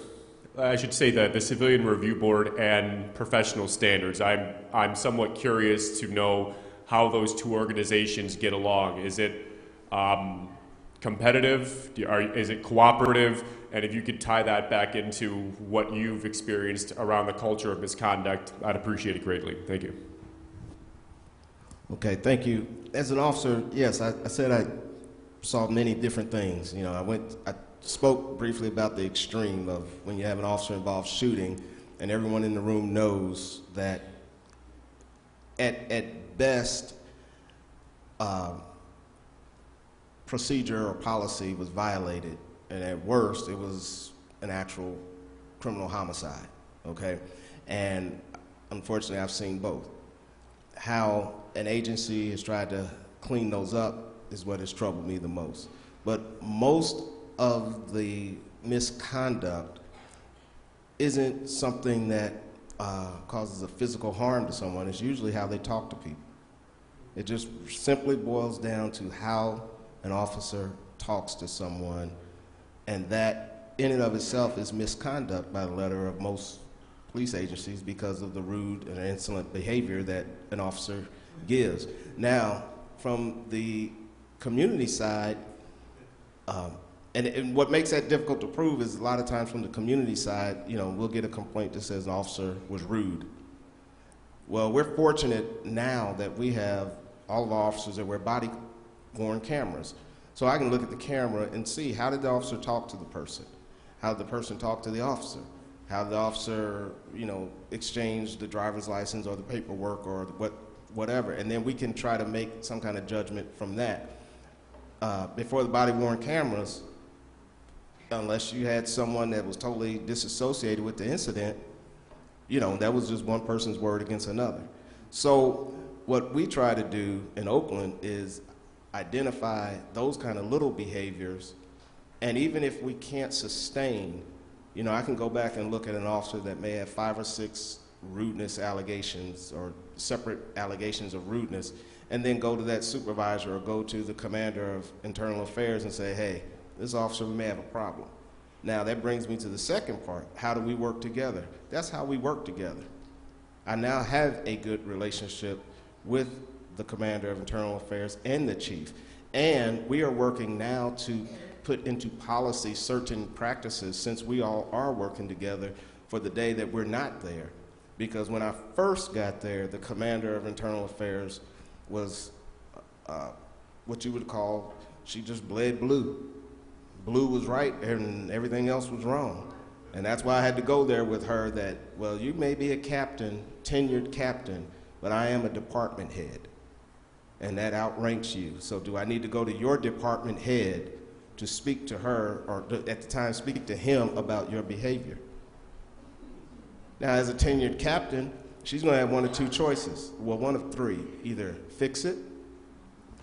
I should say the, the Civilian Review Board and professional standards. I'm, I'm somewhat curious to know how those two organizations get along. Is it um, competitive? Are, is it cooperative? And if you could tie that back into what you've experienced around the culture of misconduct, I'd appreciate it greatly. Thank you. Okay, thank you. As an officer, yes, I, I said I saw many different things. You know, I went, I spoke briefly about the extreme of when you have an officer involved shooting, and everyone in the room knows that at, at best, um, procedure or policy was violated, and at worst, it was an actual criminal homicide. Okay, and unfortunately, I've seen both. How an agency has tried to clean those up is what has troubled me the most. But most of the misconduct isn't something that uh, causes a physical harm to someone. It's usually how they talk to people. It just simply boils down to how an officer talks to someone, and that in and of itself is misconduct by the letter of most police agencies because of the rude and insolent behavior that an officer gives. Now, from the community side, um, and, and what makes that difficult to prove is a lot of times from the community side, you know, we'll get a complaint that says an officer was rude. Well, we're fortunate now that we have all of our officers that wear body worn cameras. So I can look at the camera and see how did the officer talk to the person? How did the person talk to the officer? How did the officer, you know, exchange the driver's license or the paperwork or what, whatever? And then we can try to make some kind of judgment from that. Uh, before the body worn cameras, unless you had someone that was totally disassociated with the incident, you know, that was just one person's word against another. So what we try to do in Oakland is identify those kind of little behaviors, and even if we can't sustain, you know, I can go back and look at an officer that may have five or six rudeness allegations or separate allegations of rudeness, and then go to that supervisor or go to the commander of internal affairs and say, hey, this officer, may have a problem. Now, that brings me to the second part. How do we work together? That's how we work together. I now have a good relationship with the commander of internal affairs and the chief. And we are working now to put into policy certain practices since we all are working together for the day that we're not there. Because when I first got there, the commander of internal affairs was uh, what you would call, she just bled blue. Blue was right and everything else was wrong. And that's why I had to go there with her that, well, you may be a captain, tenured captain, but I am a department head. And that outranks you. So do I need to go to your department head to speak to her, or to, at the time speak to him about your behavior? Now, as a tenured captain, she's going to have one of two choices. Well, one of three. Either fix it,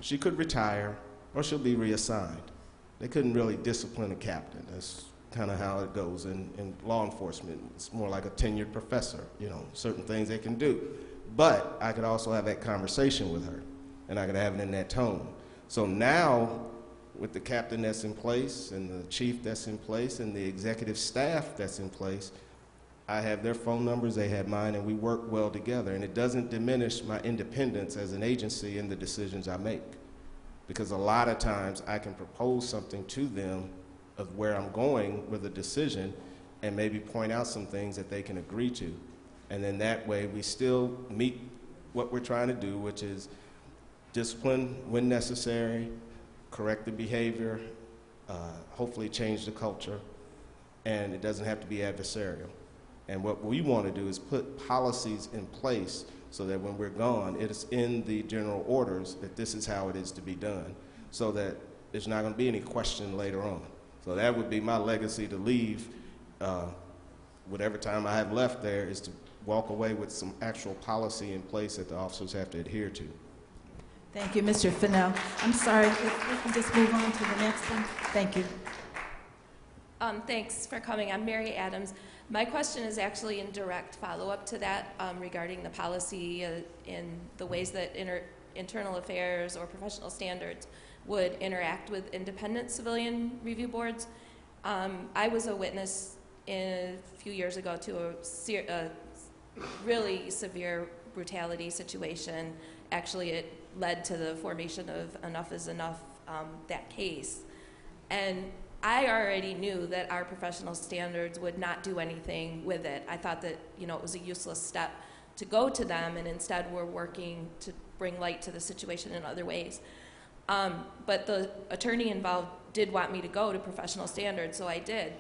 she could retire, or she'll be reassigned. They couldn't really discipline a captain. That's kind of how it goes in, in law enforcement. It's more like a tenured professor, you know, certain things they can do. But I could also have that conversation with her, and I could have it in that tone. So now, with the captain that's in place, and the chief that's in place, and the executive staff that's in place, I have their phone numbers, they have mine, and we work well together. And it doesn't diminish my independence as an agency in the decisions I make. Because a lot of times I can propose something to them of where I'm going with a decision and maybe point out some things that they can agree to. And then that way we still meet what we're trying to do, which is discipline when necessary, correct the behavior, uh, hopefully change the culture, and it doesn't have to be adversarial. And what we want to do is put policies in place so that when we're gone, it is in the general orders that this is how it is to be done, so that there's not going to be any question later on. So that would be my legacy to leave. Uh, whatever time I have left there is to walk away with some actual policy in place that the officers have to adhere to. Thank you, Mr. Finnell. I'm sorry, if we can just move on to the next one. Thank you. Um, thanks for coming. I'm Mary Adams. My question is actually in direct follow-up to that um, regarding the policy uh, in the ways that inter- internal affairs or professional standards would interact with independent civilian review boards. Um, I was a witness in, a few years ago to a, a really severe brutality situation. Actually, it led to the formation of Enough is Enough, um, that case. And I already knew that our professional standards would not do anything with it. I thought that, you know, it was a useless step to go to them, and instead we're working to bring light to the situation in other ways. Um, but the attorney involved did want me to go to professional standards, so I did.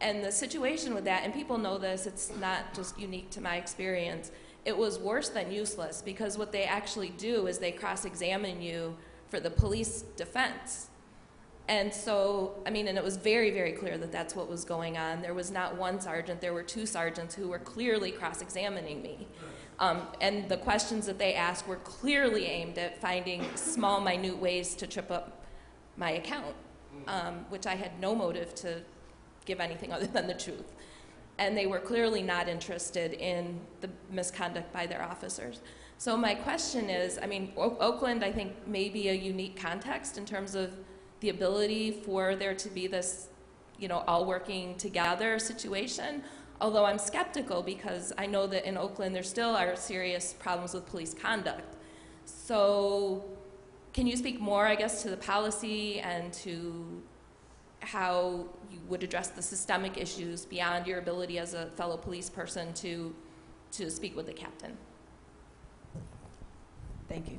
And the situation with that, and people know this, it's not just unique to my experience, it was worse than useless because what they actually do is they cross examine you for the police defense. And so, I mean, and it was very, very clear that that's what was going on. There was not one sergeant, there were two sergeants who were clearly cross examining me. Um, and the questions that they asked were clearly aimed at finding small, minute ways to trip up my account, um, which I had no motive to give anything other than the truth. And they were clearly not interested in the misconduct by their officers. So, my question is I mean, o- Oakland, I think, may be a unique context in terms of the ability for there to be this, you know, all working together situation. Although I'm skeptical because I know that in Oakland there still are serious problems with police conduct. So, can you speak more, I guess, to the policy and to how you would address the systemic issues beyond your ability as a fellow police person to, to speak with the captain? Thank you.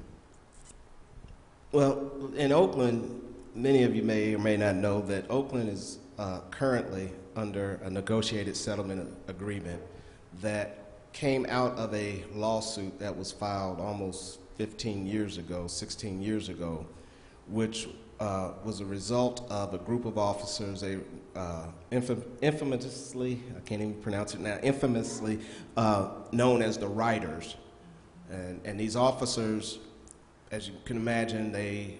Well, in Oakland, many of you may or may not know that Oakland is uh, currently under a negotiated settlement agreement that came out of a lawsuit that was filed almost 15 years ago, 16 years ago, which uh, was a result of a group of officers, a uh, infam- infamously, I can't even pronounce it now, infamously uh, known as the Riders. And, and these officers, as you can imagine, they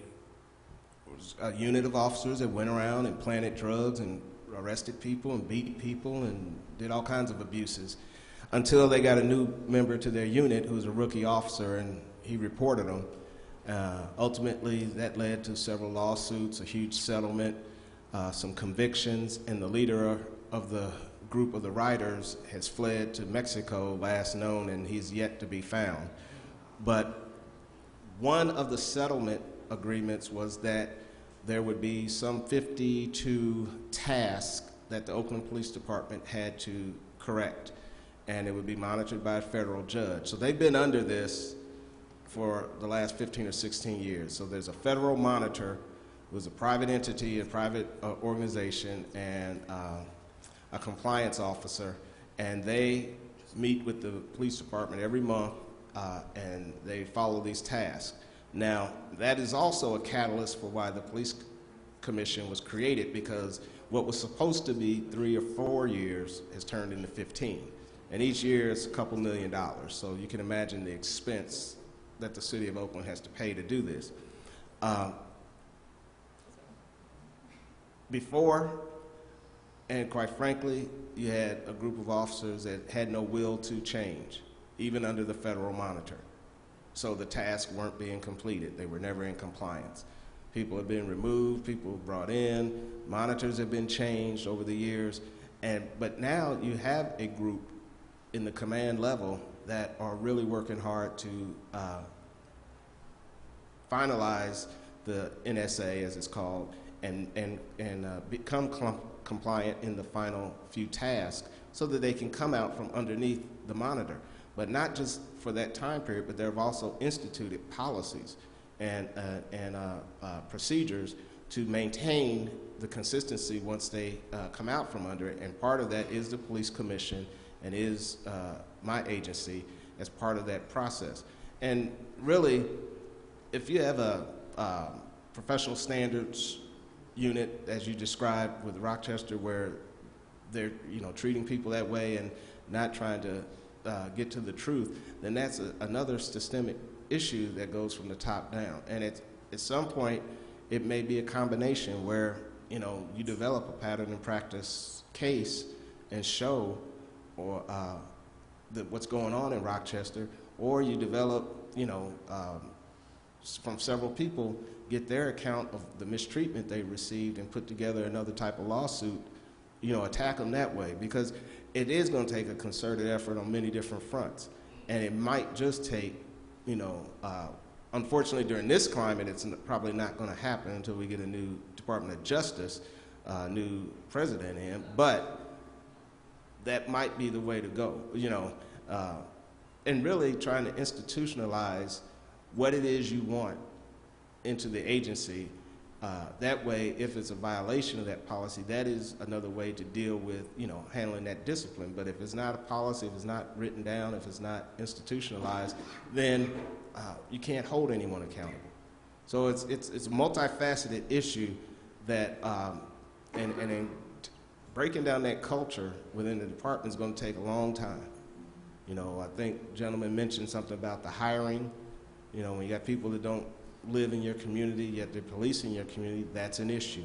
was a unit of officers that went around and planted drugs and arrested people and beat people and did all kinds of abuses until they got a new member to their unit who was a rookie officer and he reported them. Uh, ultimately, that led to several lawsuits, a huge settlement, uh, some convictions, and the leader of the group of the riders has fled to Mexico, last known, and he's yet to be found. But one of the settlement agreements was that there would be some 52 tasks that the Oakland Police Department had to correct, and it would be monitored by a federal judge. So they've been under this for the last 15 or 16 years. So there's a federal monitor who's a private entity, a private uh, organization, and uh, a compliance officer, and they meet with the police department every month, uh, and they follow these tasks. Now, that is also a catalyst for why the police commission was created because what was supposed to be three or four years has turned into 15. And each year it's a couple million dollars. So you can imagine the expense that the city of Oakland has to pay to do this. Uh, before, and quite frankly, you had a group of officers that had no will to change, even under the federal monitor. So the tasks weren't being completed. They were never in compliance. People have been removed, people brought in, monitors have been changed over the years, and but now you have a group in the command level that are really working hard to uh, finalize the NSA, as it's called, and, and, and uh, become compliant in the final few tasks so that they can come out from underneath the monitor. But not just for that time period, but they've also instituted policies and, uh, and uh, uh, procedures to maintain the consistency once they uh, come out from under it. And part of that is the police commission and is uh, my agency as part of that process. And really, if you have a uh, professional standards unit, as you described with Rochester, where they're you know treating people that way and not trying to uh, get to the truth, then that's a, another systemic issue that goes from the top down. And it, at some point, it may be a combination where you know you develop a pattern and practice case and show or uh, the, what's going on in Rochester, or you develop you know um, from several people get their account of the mistreatment they received and put together another type of lawsuit, you know, attack them that way. Because it is going to take a concerted effort on many different fronts, and it might just take, you know, uh, unfortunately during this climate, it's probably not going to happen until we get a new Department of Justice, uh, new president in, but that might be the way to go, you know, uh, and really trying to institutionalize what it is you want into the agency. Uh, that way, if it's a violation of that policy, that is another way to deal with, you know, handling that discipline. But if it's not a policy, if it's not written down, if it's not institutionalized, then uh, you can't hold anyone accountable. So it's, it's, it's a multifaceted issue that, um, and, and breaking down that culture within the department is going to take a long time. You know, I think gentleman mentioned something about the hiring. You know, when you got people that don't live in your community, yet they're policing your community, that's an issue.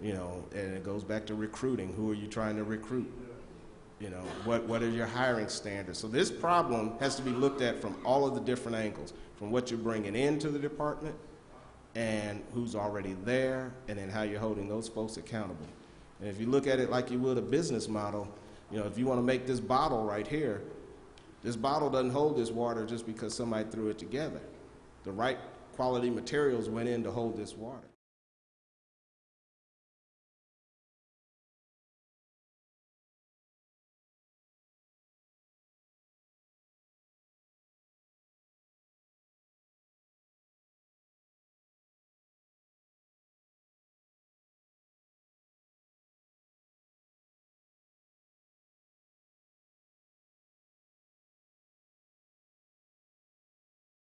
You know, and it goes back to recruiting. Who are you trying to recruit? You know, what, what are your hiring standards? So this problem has to be looked at from all of the different angles, from what you're bringing into the department and who's already there, and then how you're holding those folks accountable. And if you look at it like you would a business model, you know, if you want to make this bottle right here, this bottle doesn't hold this water just because somebody threw it together. The right quality materials went in to hold this water.